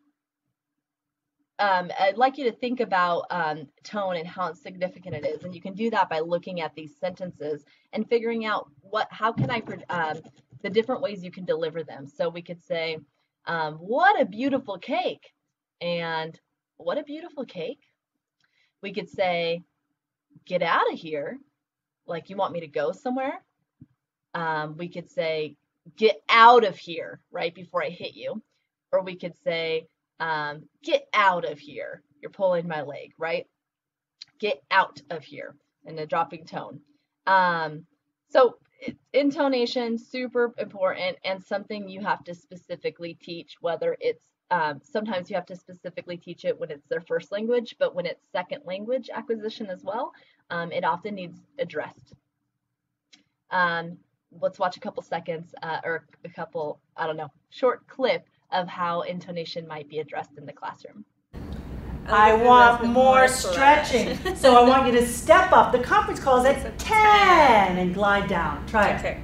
um, I'd like you to think about um, tone and how significant it is, and you can do that by looking at these sentences and figuring out what, how can I, um, the different ways you can deliver them. So we could say, um, what a beautiful cake. And what a beautiful cake. We could say, get out of here. Like, you want me to go somewhere? Um, we could say, get out of here right before I hit you. Or we could say, um, get out of here. You're pulling my leg, right? Get out of here in a dropping tone. Um, so intonation super important and something you have to specifically teach whether it's um, sometimes you have to specifically teach it when it's their first language but when it's second language acquisition as well um, it often needs addressed um, let's watch a couple seconds uh, or a couple i don't know short clip of how intonation might be addressed in the classroom I want more stretching. so I want you to step up. The conference calls at 10 and glide down. Try it. Okay.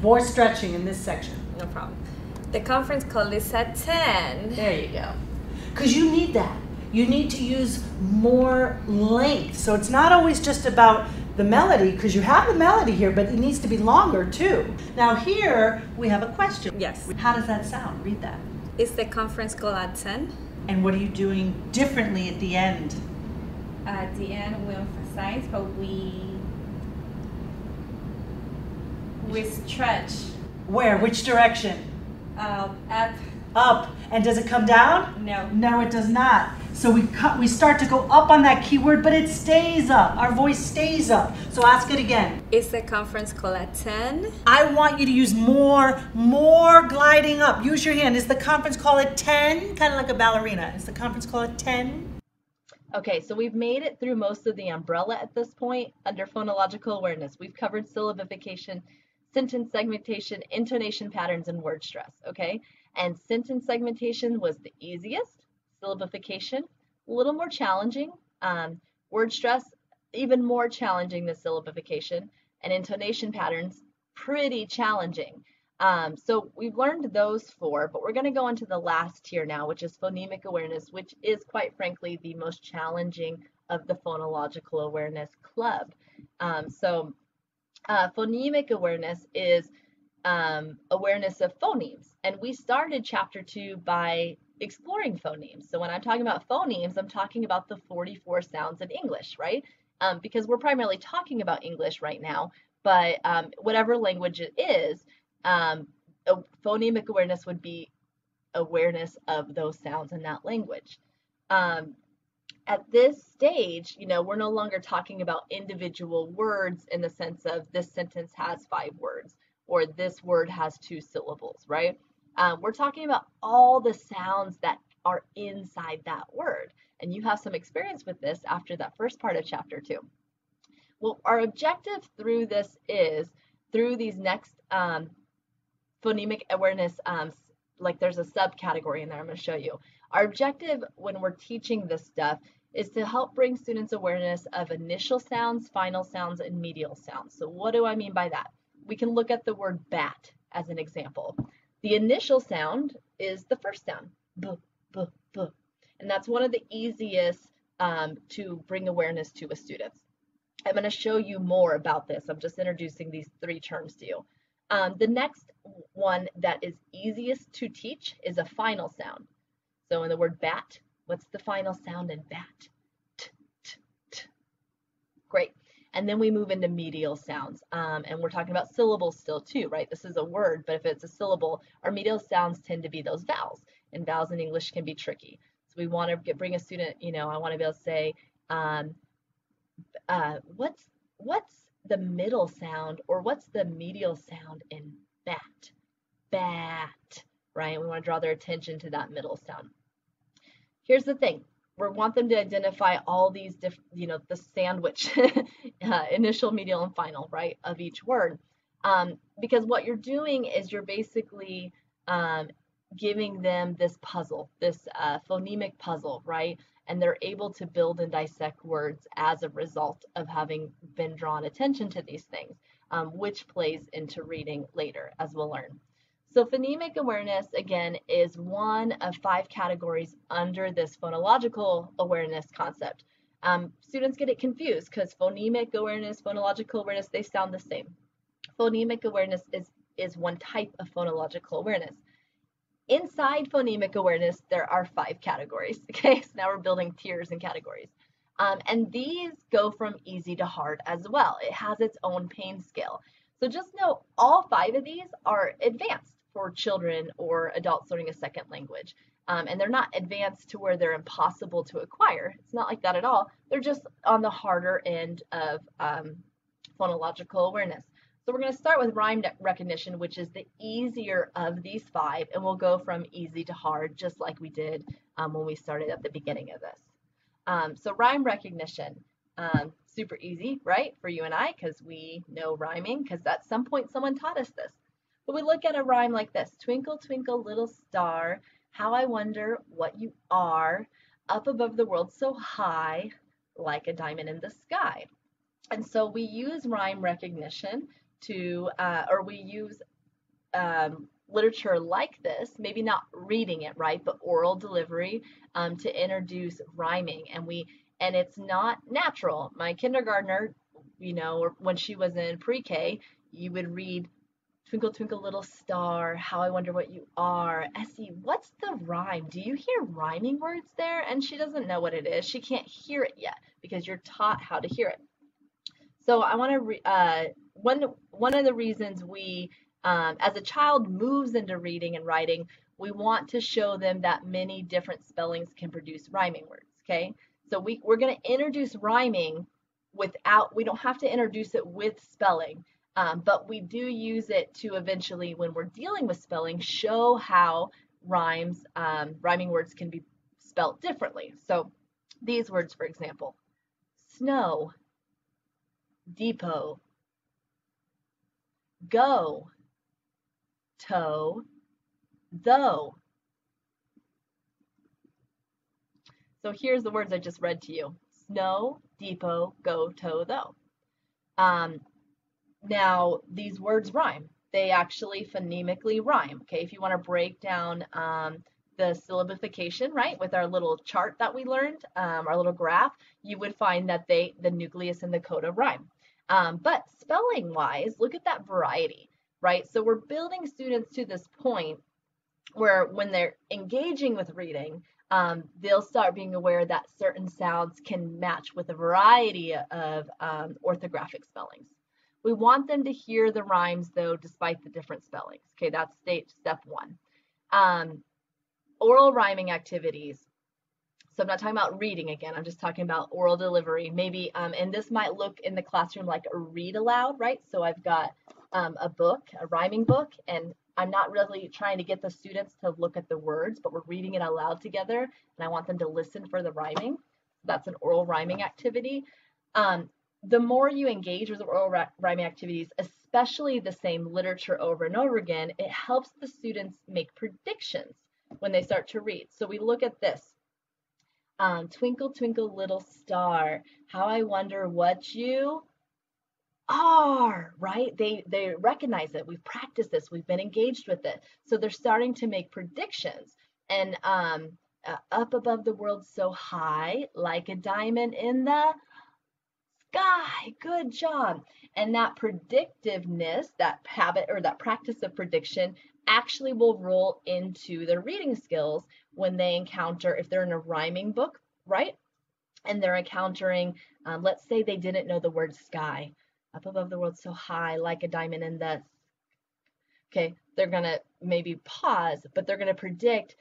More stretching in this section. No problem. The conference call is at 10. There you go. Because you need that. You need to use more length. So it's not always just about the melody, because you have the melody here, but it needs to be longer too. Now, here we have a question. Yes. How does that sound? Read that. Is the conference call at 10? And what are you doing differently at the end? At the end, we emphasize, but we we stretch Where? Which direction? uh, up. Up. And does it come down? No. No, it does not. So we cut, we start to go up on that keyword, but it stays up. Our voice stays up. So ask it again. Is the conference call at 10? I want you to use more, more gliding up. Use your hand. Is the conference call at 10? Kind of like a ballerina. Is the conference call at 10? Okay, so we've made it through most of the umbrella at this point under phonological awareness. We've covered syllabification, sentence segmentation, intonation patterns, and word stress, okay? And sentence segmentation was the easiest, syllabification, a little more challenging, um, word stress, even more challenging than syllabification, and intonation patterns, pretty challenging. Um, so we've learned those four, but we're going to go into the last tier now, which is phonemic awareness, which is quite frankly the most challenging of the phonological awareness club. Um, so uh, phonemic awareness is um, awareness of phonemes. And we started chapter two by exploring phonemes. So when I'm talking about phonemes, I'm talking about the 44 sounds in English, right? Um, because we're primarily talking about English right now, but um, whatever language it is, um, phonemic awareness would be awareness of those sounds in that language. Um, at this stage, you know, we're no longer talking about individual words in the sense of this sentence has five words or this word has two syllables, right? Um, we're talking about all the sounds that are inside that word. And you have some experience with this after that first part of chapter two. Well, our objective through this is through these next um, phonemic awareness, um, like there's a subcategory in there I'm going to show you. Our objective when we're teaching this stuff is to help bring students awareness of initial sounds, final sounds, and medial sounds. So what do I mean by that? We can look at the word bat as an example. The initial sound is the first sound, b, b, b. And that's one of the easiest um, to bring awareness to with students. I'm going to show you more about this. I'm just introducing these three terms to you. Um, the next one that is easiest to teach is a final sound. So in the word bat, what's the final sound in bat? T, t, t. Great. And then we move into medial sounds. Um, and we're talking about syllables still too, right? This is a word, but if it's a syllable, our medial sounds tend to be those vowels. And vowels in English can be tricky. So we want to get, bring a student, you know, I want to be able to say, um, uh, what's what's the middle sound or what's the medial sound in bat? Bat, right? We want to draw their attention to that middle sound. Here's the thing. We want them to identify all these different, you know, the sandwich, uh, initial, medial, and final, right, of each word. Um, because what you're doing is you're basically um, giving them this puzzle, this uh, phonemic puzzle, right? And they're able to build and dissect words as a result of having been drawn attention to these things, um, which plays into reading later, as we'll learn. So phonemic awareness, again, is one of five categories under this phonological awareness concept. Um, students get it confused because phonemic awareness, phonological awareness, they sound the same. Phonemic awareness is, is one type of phonological awareness. Inside phonemic awareness, there are five categories. Okay, so now we're building tiers and categories. Um, and these go from easy to hard as well. It has its own pain scale. So just know all five of these are advanced for children or adults learning a second language. Um, and they're not advanced to where they're impossible to acquire. It's not like that at all. They're just on the harder end of um, phonological awareness. So we're going to start with rhyme recognition, which is the easier of these five, and we'll go from easy to hard, just like we did um, when we started at the beginning of this. Um, so rhyme recognition, um, super easy, right, for you and I, because we know rhyming, because at some point someone taught us this. But we look at a rhyme like this, twinkle, twinkle, little star, how I wonder what you are, up above the world so high, like a diamond in the sky. And so we use rhyme recognition to, uh, or we use um, literature like this, maybe not reading it, right, but oral delivery um, to introduce rhyming. And we and it's not natural. My kindergartner, you know, when she was in pre-K, you would read Twinkle, twinkle, little star, how I wonder what you are. Essie, what's the rhyme? Do you hear rhyming words there? And she doesn't know what it is. She can't hear it yet because you're taught how to hear it. So I want to, uh, one, one of the reasons we, um, as a child moves into reading and writing, we want to show them that many different spellings can produce rhyming words, okay? So we, we're going to introduce rhyming without, we don't have to introduce it with spelling um, but we do use it to eventually, when we're dealing with spelling, show how rhymes, um, rhyming words can be spelt differently. So these words, for example, snow, depot, go, toe, though. So here's the words I just read to you. Snow, depot, go, toe, though. Um, now, these words rhyme. They actually phonemically rhyme. Okay, if you want to break down um, the syllabification, right, with our little chart that we learned, um, our little graph, you would find that they, the nucleus and the coda rhyme. Um, but spelling wise, look at that variety, right? So we're building students to this point where when they're engaging with reading, um, they'll start being aware that certain sounds can match with a variety of um, orthographic spellings. We want them to hear the rhymes though, despite the different spellings. Okay, that's stage step one. Um, oral rhyming activities. So I'm not talking about reading again. I'm just talking about oral delivery. Maybe, um, and this might look in the classroom like a read aloud, right? So I've got um, a book, a rhyming book, and I'm not really trying to get the students to look at the words, but we're reading it aloud together, and I want them to listen for the rhyming. That's an oral rhyming activity. Um, the more you engage with oral rhyming activities, especially the same literature over and over again, it helps the students make predictions when they start to read. So we look at this. Um, twinkle, twinkle, little star, how I wonder what you are, right? They they recognize it. We've practiced this. We've been engaged with it. So they're starting to make predictions. And um, uh, up above the world so high, like a diamond in the Guy, good job. And that predictiveness, that habit or that practice of prediction actually will roll into their reading skills when they encounter, if they're in a rhyming book, right? And they're encountering, um, let's say they didn't know the word sky. Up above the world so high, like a diamond in the. Okay, they're to maybe pause, but they're to predict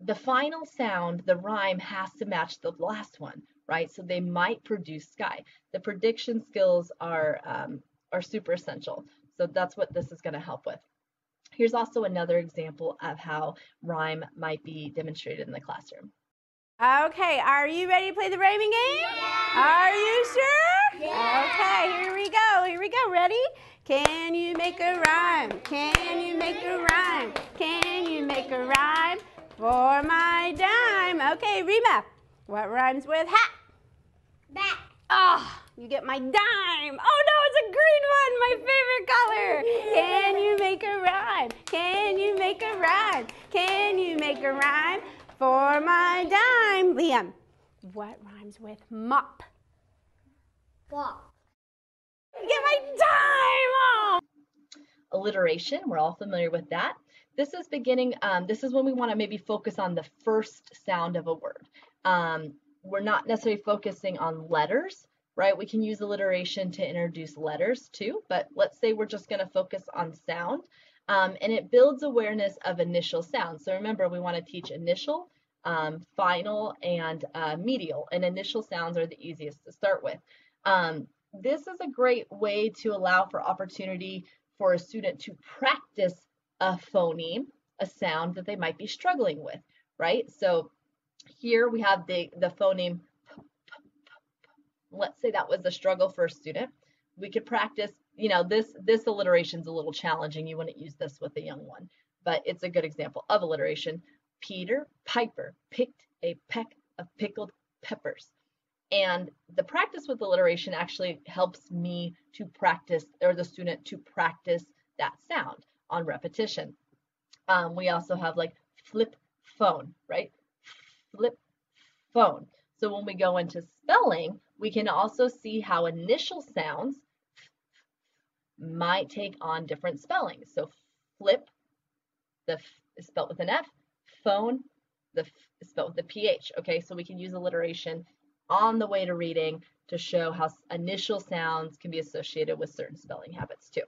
the final sound, the rhyme has to match the last one, right? So they might produce sky. The prediction skills are, um, are super essential. So that's what this is going to help with. Here's also another example of how rhyme might be demonstrated in the classroom. Okay, are you ready to play the rhyming game? Yeah. Are you sure? Yeah. Okay, here we go. Here we go. Ready? Can you make a rhyme? Can you make a rhyme? Can you make a rhyme for my dime? Okay, Rima, what rhymes with hat? Bat. Ah, oh, you get my dime. Oh no, it's a green one, my favorite color. Can you make a rhyme? Can you make a rhyme? Can you make a rhyme for my dime? Liam, what rhymes with mop? Mop. Get my dime! Oh. Alliteration, we're all familiar with that. This is beginning, um, this is when we want to maybe focus on the first sound of a word. Um, we're not necessarily focusing on letters, right? We can use alliteration to introduce letters too, but let's say we're just going to focus on sound. Um, and it builds awareness of initial sounds. So remember, we want to teach initial, um, final, and uh, medial. And initial sounds are the easiest to start with. Um, this is a great way to allow for opportunity for a student to practice a phoneme, a sound that they might be struggling with, right? So here we have the, the phoneme. Let's say that was a struggle for a student. We could practice, you know, this, this alliteration is a little challenging. You wouldn't use this with a young one, but it's a good example of alliteration. Peter Piper picked a peck of pickled peppers. And the practice with alliteration actually helps me to practice, or the student to practice that sound on repetition. Um, we also have like flip phone, right? Flip phone. So when we go into spelling, we can also see how initial sounds might take on different spellings. So flip, the f is spelled with an F, phone, the f is spelled with a PH. Okay, so we can use alliteration on the way to reading to show how initial sounds can be associated with certain spelling habits too.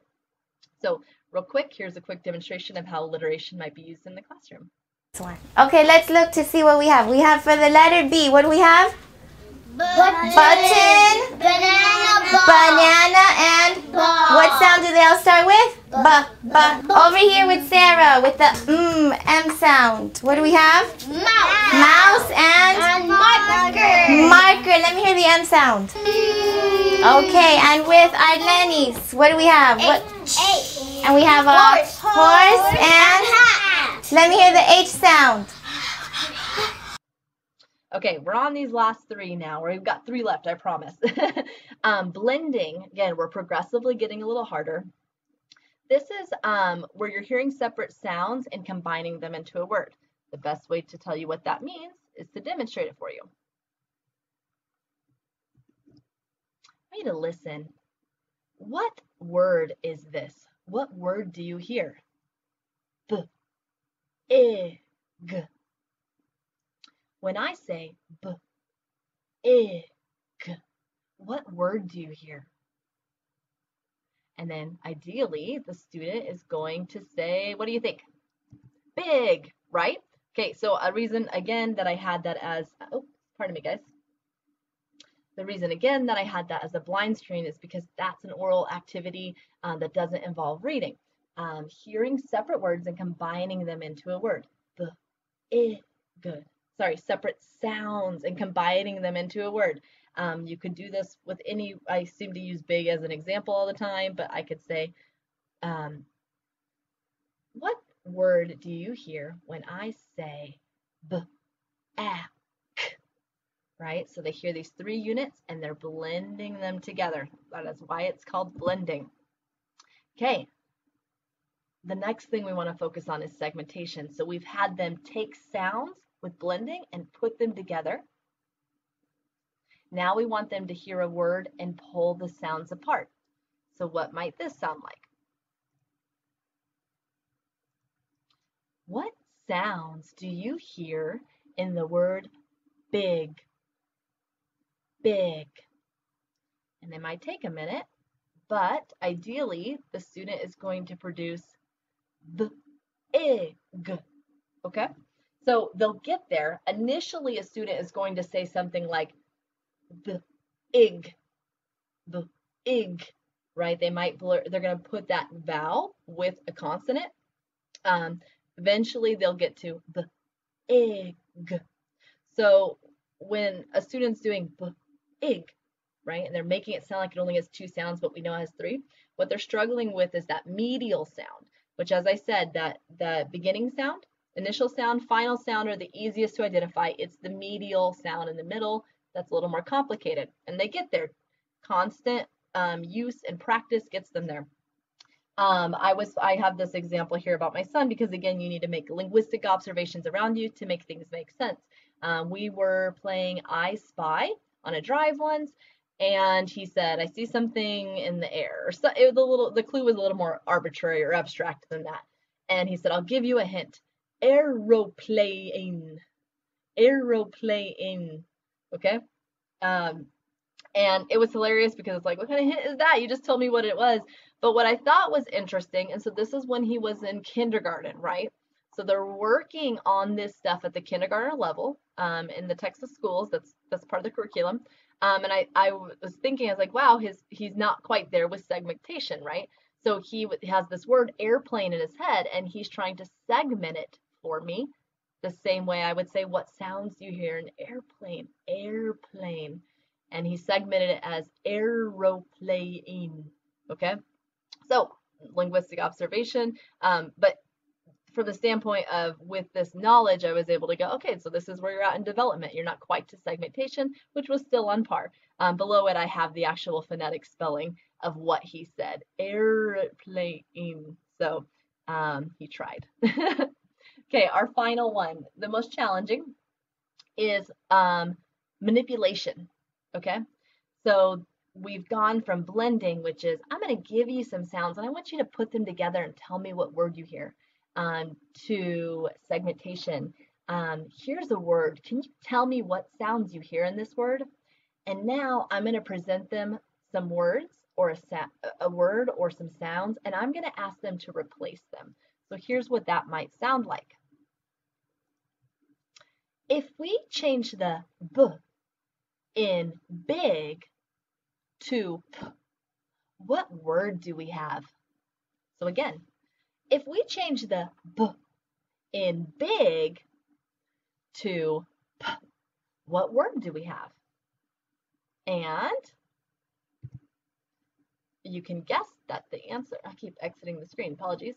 So real quick, here's a quick demonstration of how alliteration might be used in the classroom. Okay, let's look to see what we have. We have for the letter B, what do we have? Button. Button. Banana ball. Banana and Ball. what sound do they all start with? B, b. Over here with Sarah with the mm, M sound. What do we have? Mouse. Mouse and And marker. marker. Let me hear the M sound. Okay, and with Arlenis, what do we have? What? Eight. And we have a Horse. horse and hat. Let me hear the H sound. Okay, we're on these last three now. We've got three left, I promise. um, blending, again, we're progressively getting a little harder. This is um, where you're hearing separate sounds and combining them into a word. The best way to tell you what that means is to demonstrate it for you. You to listen. What word is this? What word do you hear? B, e, g. When I say b, e, g, what word do you hear? And then ideally, the student is going to say, what do you think? Big, right? Okay, so a reason again that I had that as, oh, pardon me, guys. The reason again that I had that as a blind screen is because that's an oral activity uh, that doesn't involve reading. Um, hearing separate words and combining them into a word. B, i, g. Sorry, separate sounds and combining them into a word. Um, you could do this with any, I seem to use big as an example all the time, but I could say, um, what word do you hear when I say b, a, k? Right? So they hear these three units and they're blending them together. That is why it's called blending. Okay. The next thing we want to focus on is segmentation. So we've had them take sounds with blending and put them together. Now we want them to hear a word and pull the sounds apart. So what might this sound like? What sounds do you hear in the word big? Big. And they might take a minute, but ideally the student is going to produce the ig. Okay? So they'll get there. Initially, a student is going to say something like the ig, the ig, right? They might blur, they're going to put that vowel with a consonant. Um, eventually, they'll get to the ig. So when a student's doing the ig, right, and they're making it sound like it only has two sounds, but we know it has three, what they're struggling with is that medial sound, which, as I said, that the beginning sound, initial sound, final sound are the easiest to identify. It's the medial sound in the middle that's a little more complicated. And they get there. Constant um, use and practice gets them there. Um, I was I have this example here about my son because again you need to make linguistic observations around you to make things make sense. Um, we were playing I Spy on a drive once, and he said I see something in the air. So, it, the little the clue was a little more arbitrary or abstract than that. And he said I'll give you a hint. Aeroplane, aeroplane. Okay. Um, and it was hilarious because it's like, what kind of hint is that? You just told me what it was. But what I thought was interesting, and so this is when he was in kindergarten, right? So they're working on this stuff at the kindergarten level um, in the Texas schools. That's that's part of the curriculum. Um, and I, I was thinking, I was like, wow, his he's not quite there with segmentation, right? So he has this word airplane in his head, and he's trying to segment it for me the same way I would say, what sounds you hear in airplane? Airplane. And he segmented it as aeroplane. Okay? So, linguistic observation. Um, but from the standpoint of with this knowledge, I was able to go, okay, so this is where you're at in development. You're not quite to segmentation, which was still on par. Um, below it, I have the actual phonetic spelling of what he said. Airplane. So, Um, he tried. okay, our final one, the most challenging, is um, manipulation. Okay, so we've gone from blending, which is I'm going to give you some sounds and I want you to put them together and tell me what word you hear, um, to segmentation. Um, here's a word. Can you tell me what sounds you hear in this word? And now I'm going to present them some words or a, a word or some sounds, and I'm going to ask them to replace them. So here's what that might sound like. If we change the b in big to p, what word do we have? So again, if we change the b in big to p, what word do we have? And you can guess that the answer, I keep exiting the screen, apologies,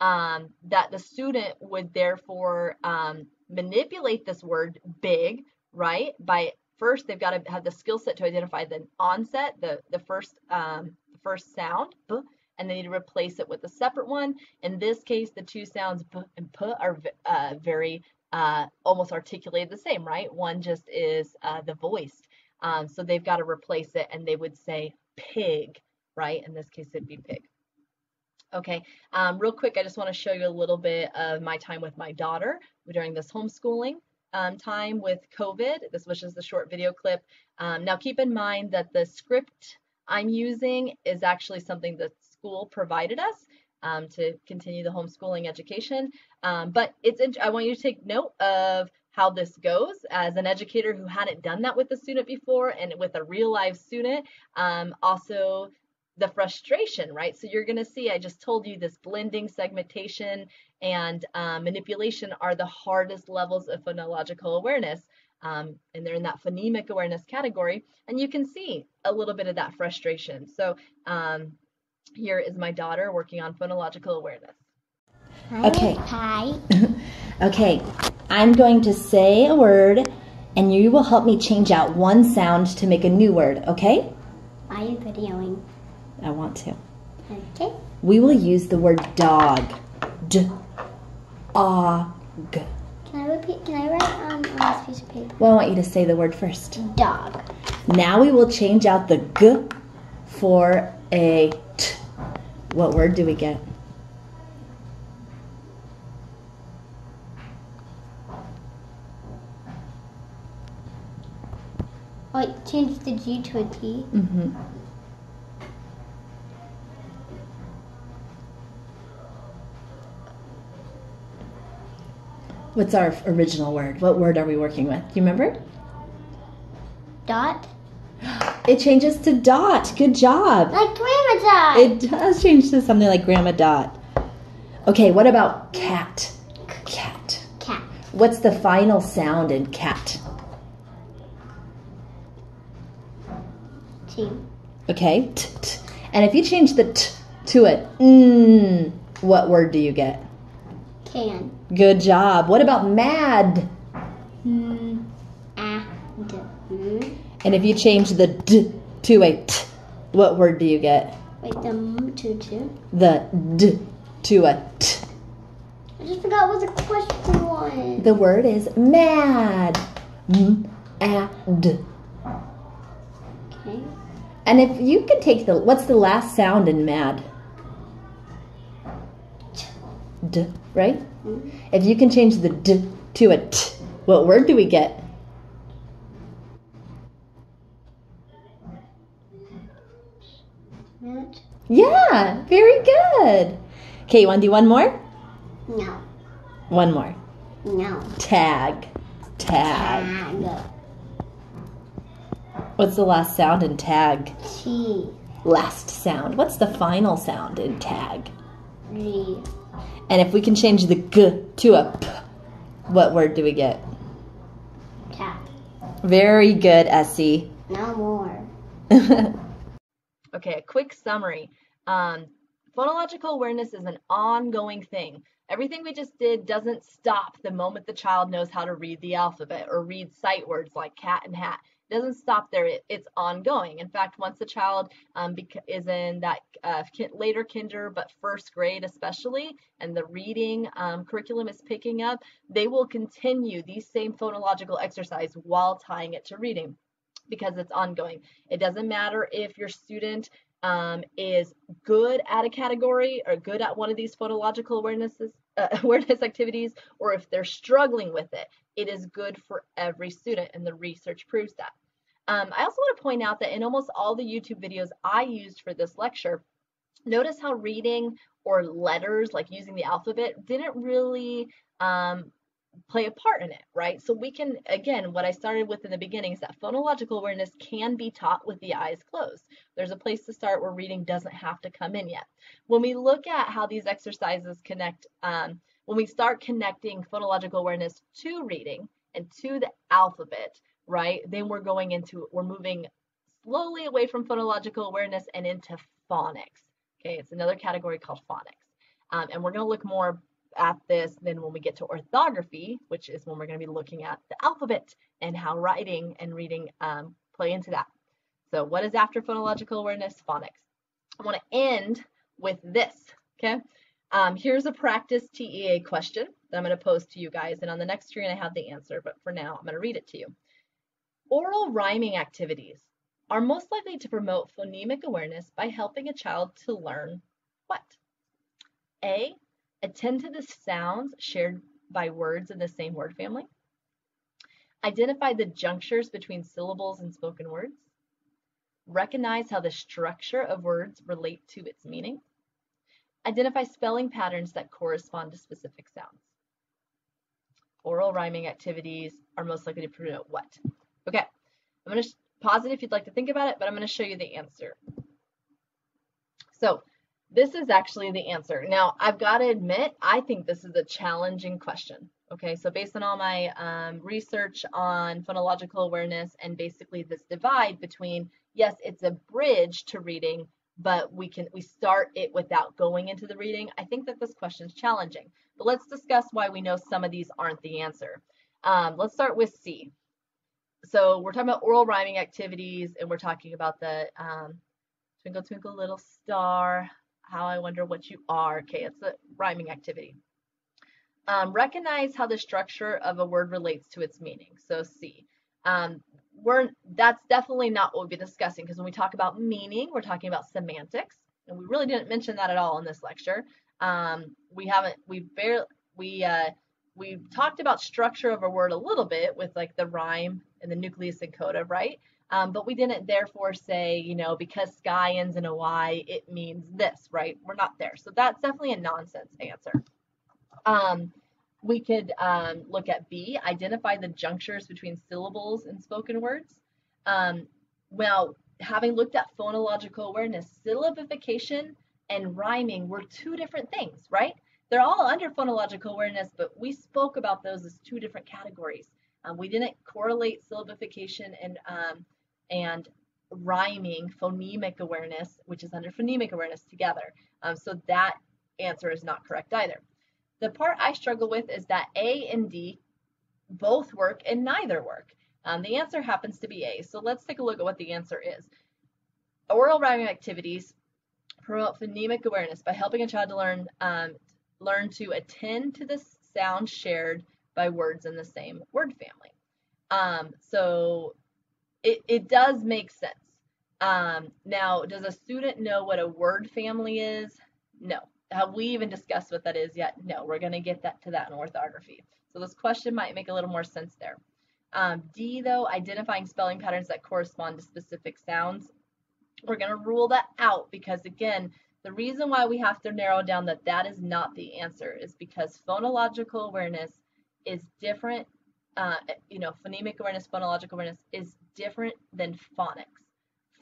um, that the student would therefore um, manipulate this word big, right? By first, they've got to have the skill set to identify the onset, the, the first um, first sound, b, and they need to replace it with a separate one. In this case, the two sounds b and p are uh, very uh, almost articulated the same, right? One just is uh, the voiced. Um, so they've got to replace it and they would say pig, right? In this case, it'd be pig. Okay, um, real quick, I just want to show you a little bit of my time with my daughter during this homeschooling um, time with COVID. This was just a short video clip. Um, now keep in mind that the script I'm using is actually something that school provided us um, to continue the homeschooling education. Um, but it's I want you to take note of how this goes as an educator who hadn't done that with a student before and with a real live student. Um, also the frustration, right? So you're going to see, I just told you this blending, segmentation, and um, manipulation are the hardest levels of phonological awareness. Um, and they're in that phonemic awareness category. And you can see a little bit of that frustration. So um, here is my daughter working on phonological awareness. Okay. Hi. okay, I'm going to say a word and you will help me change out one sound to make a new word, okay? Are you videoing? I want to. Okay. We will use the word dog. D. Og. Can I repeat? Can I write um, on this piece of paper? Well, I want you to say the word first. Dog. Now we will change out the g for a t. What word do we get? Oh, change the G to a T. Mm-hmm. What's our original word? What word are we working with? Do you remember? Dot. It changes to dot. Good job. Like Grandma Dot. It does change to something like Grandma Dot. Okay, what about cat? Cat. Cat. What's the final sound in cat? T. Okay, t, t. And if you change the t to a mm, what word do you get? Can. Good job. What about mad? Mm. And if you change the d to a t, what word do you get? Wait, the M to two. The d to a t. I just forgot what the question was. The word is mad. M a d. Okay. And if you can take the what's the last sound in mad? D, right? Mm. If you can change the d to a t, what word do we get? Minute. Yeah, very good. Okay, you want to do one more? No. One more. No. Tag. Tag. Tag. What's the last sound in tag? T. Last sound. What's the final sound in tag? G. And if we can change the g to a p, what word do we get? Tap. Very good, Essie. No more. Okay, a quick summary. Um, phonological awareness is an ongoing thing. Everything we just did doesn't stop the moment the child knows how to read the alphabet or read sight words like cat and hat. It doesn't stop there. It, it's ongoing. In fact, once a child um, is in that uh, later kinder, but first grade especially, and the reading um, curriculum is picking up, they will continue these same phonological exercise while tying it to reading because it's ongoing. It doesn't matter if your student um, is good at a category or good at one of these phonological awarenesses, uh, awareness activities, or if they're struggling with it. It is good for every student, and the research proves that. Um, I also want to point out that in almost all the YouTube videos I used for this lecture, notice how reading or letters, like using the alphabet, didn't really um, play a part in it, right? So we can, again, what I started with in the beginning is that phonological awareness can be taught with the eyes closed. There's a place to start where reading doesn't have to come in yet. When we look at how these exercises connect, um, when we start connecting phonological awareness to reading and to the alphabet, right, then we're going into, we're moving slowly away from phonological awareness and into phonics. Okay, it's another category called phonics. Um, and we're going to look more at this then when we get to orthography, which is when we're going to be looking at the alphabet and how writing and reading um, play into that. So what is after phonological awareness? Phonics. I want to end with this, okay? Um, here's a practice TEA question that I'm going to pose to you guys, and on the next screen I have the answer, but for now I'm going to read it to you. Oral rhyming activities are most likely to promote phonemic awareness by helping a child to learn what? A. Attend to the sounds shared by words in the same word family. Identify the junctures between syllables and spoken words. Recognize how the structure of words relate to its meaning. Identify spelling patterns that correspond to specific sounds. Oral rhyming activities are most likely to promote what? Okay, I'm going to pause it if you'd like to think about it, but I'm going to show you the answer. So this is actually the answer. Now, I've got to admit, I think this is a challenging question. Okay, so based on all my um, research on phonological awareness and basically this divide between, yes, it's a bridge to reading, but we can we start it without going into the reading. I think that this question is challenging. But let's discuss why we know some of these aren't the answer. Um, let's start with C. So we're talking about oral rhyming activities, and we're talking about the um, twinkle twinkle little star how I wonder what you are. Okay, it's a rhyming activity. Um, recognize how the structure of a word relates to its meaning. So C. Um, we're, that's definitely not what we'll be discussing because when we talk about meaning, we're talking about semantics. And we really didn't mention that at all in this lecture. Um, we haven't, we barely, we, uh, we talked about structure of a word a little bit with like the rhyme and the nucleus and coda, right? Um, but we didn't therefore say, you know, because sky ends in a Y, it means this, right? We're not there. So that's definitely a nonsense answer. Um, we could um, look at B, identify the junctures between syllables and spoken words. Um, well, having looked at phonological awareness, syllabification and rhyming were two different things, right? They're all under phonological awareness, but we spoke about those as two different categories. Um, we didn't correlate syllabification and um, and rhyming phonemic awareness, which is under phonemic awareness together. Um, so that answer is not correct either. The part I struggle with is that A and D both work and neither work. Um, the answer happens to be A. So let's take a look at what the answer is. Oral rhyming activities promote phonemic awareness by helping a child to learn um, learn to attend to the sounds shared by words in the same word family. Um, so it, it does make sense. Um, now, does a student know what a word family is? No. Have we even discussed what that is yet? No, we're going to get that to that in orthography. So this question might make a little more sense there. Um, D, though, identifying spelling patterns that correspond to specific sounds. We're going to rule that out because, again, the reason why we have to narrow down that that is not the answer is because phonological awareness is different uh, you know, phonemic awareness, phonological awareness is different than phonics.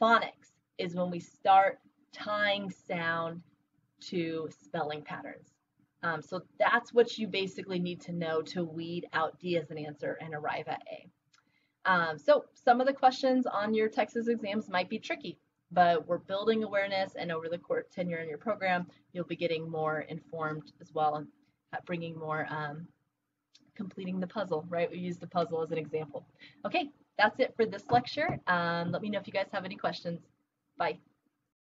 Phonics is when we start tying sound to spelling patterns. Um, so that's what you basically need to know to weed out D as an answer and arrive at A. Um, so some of the questions on your Texas exams might be tricky, but we're building awareness and over the course tenure in your program, you'll be getting more informed as well and bringing more um, completing the puzzle, right? We used the puzzle as an example. Okay, that's it for this lecture. Um, let me know if you guys have any questions. Bye.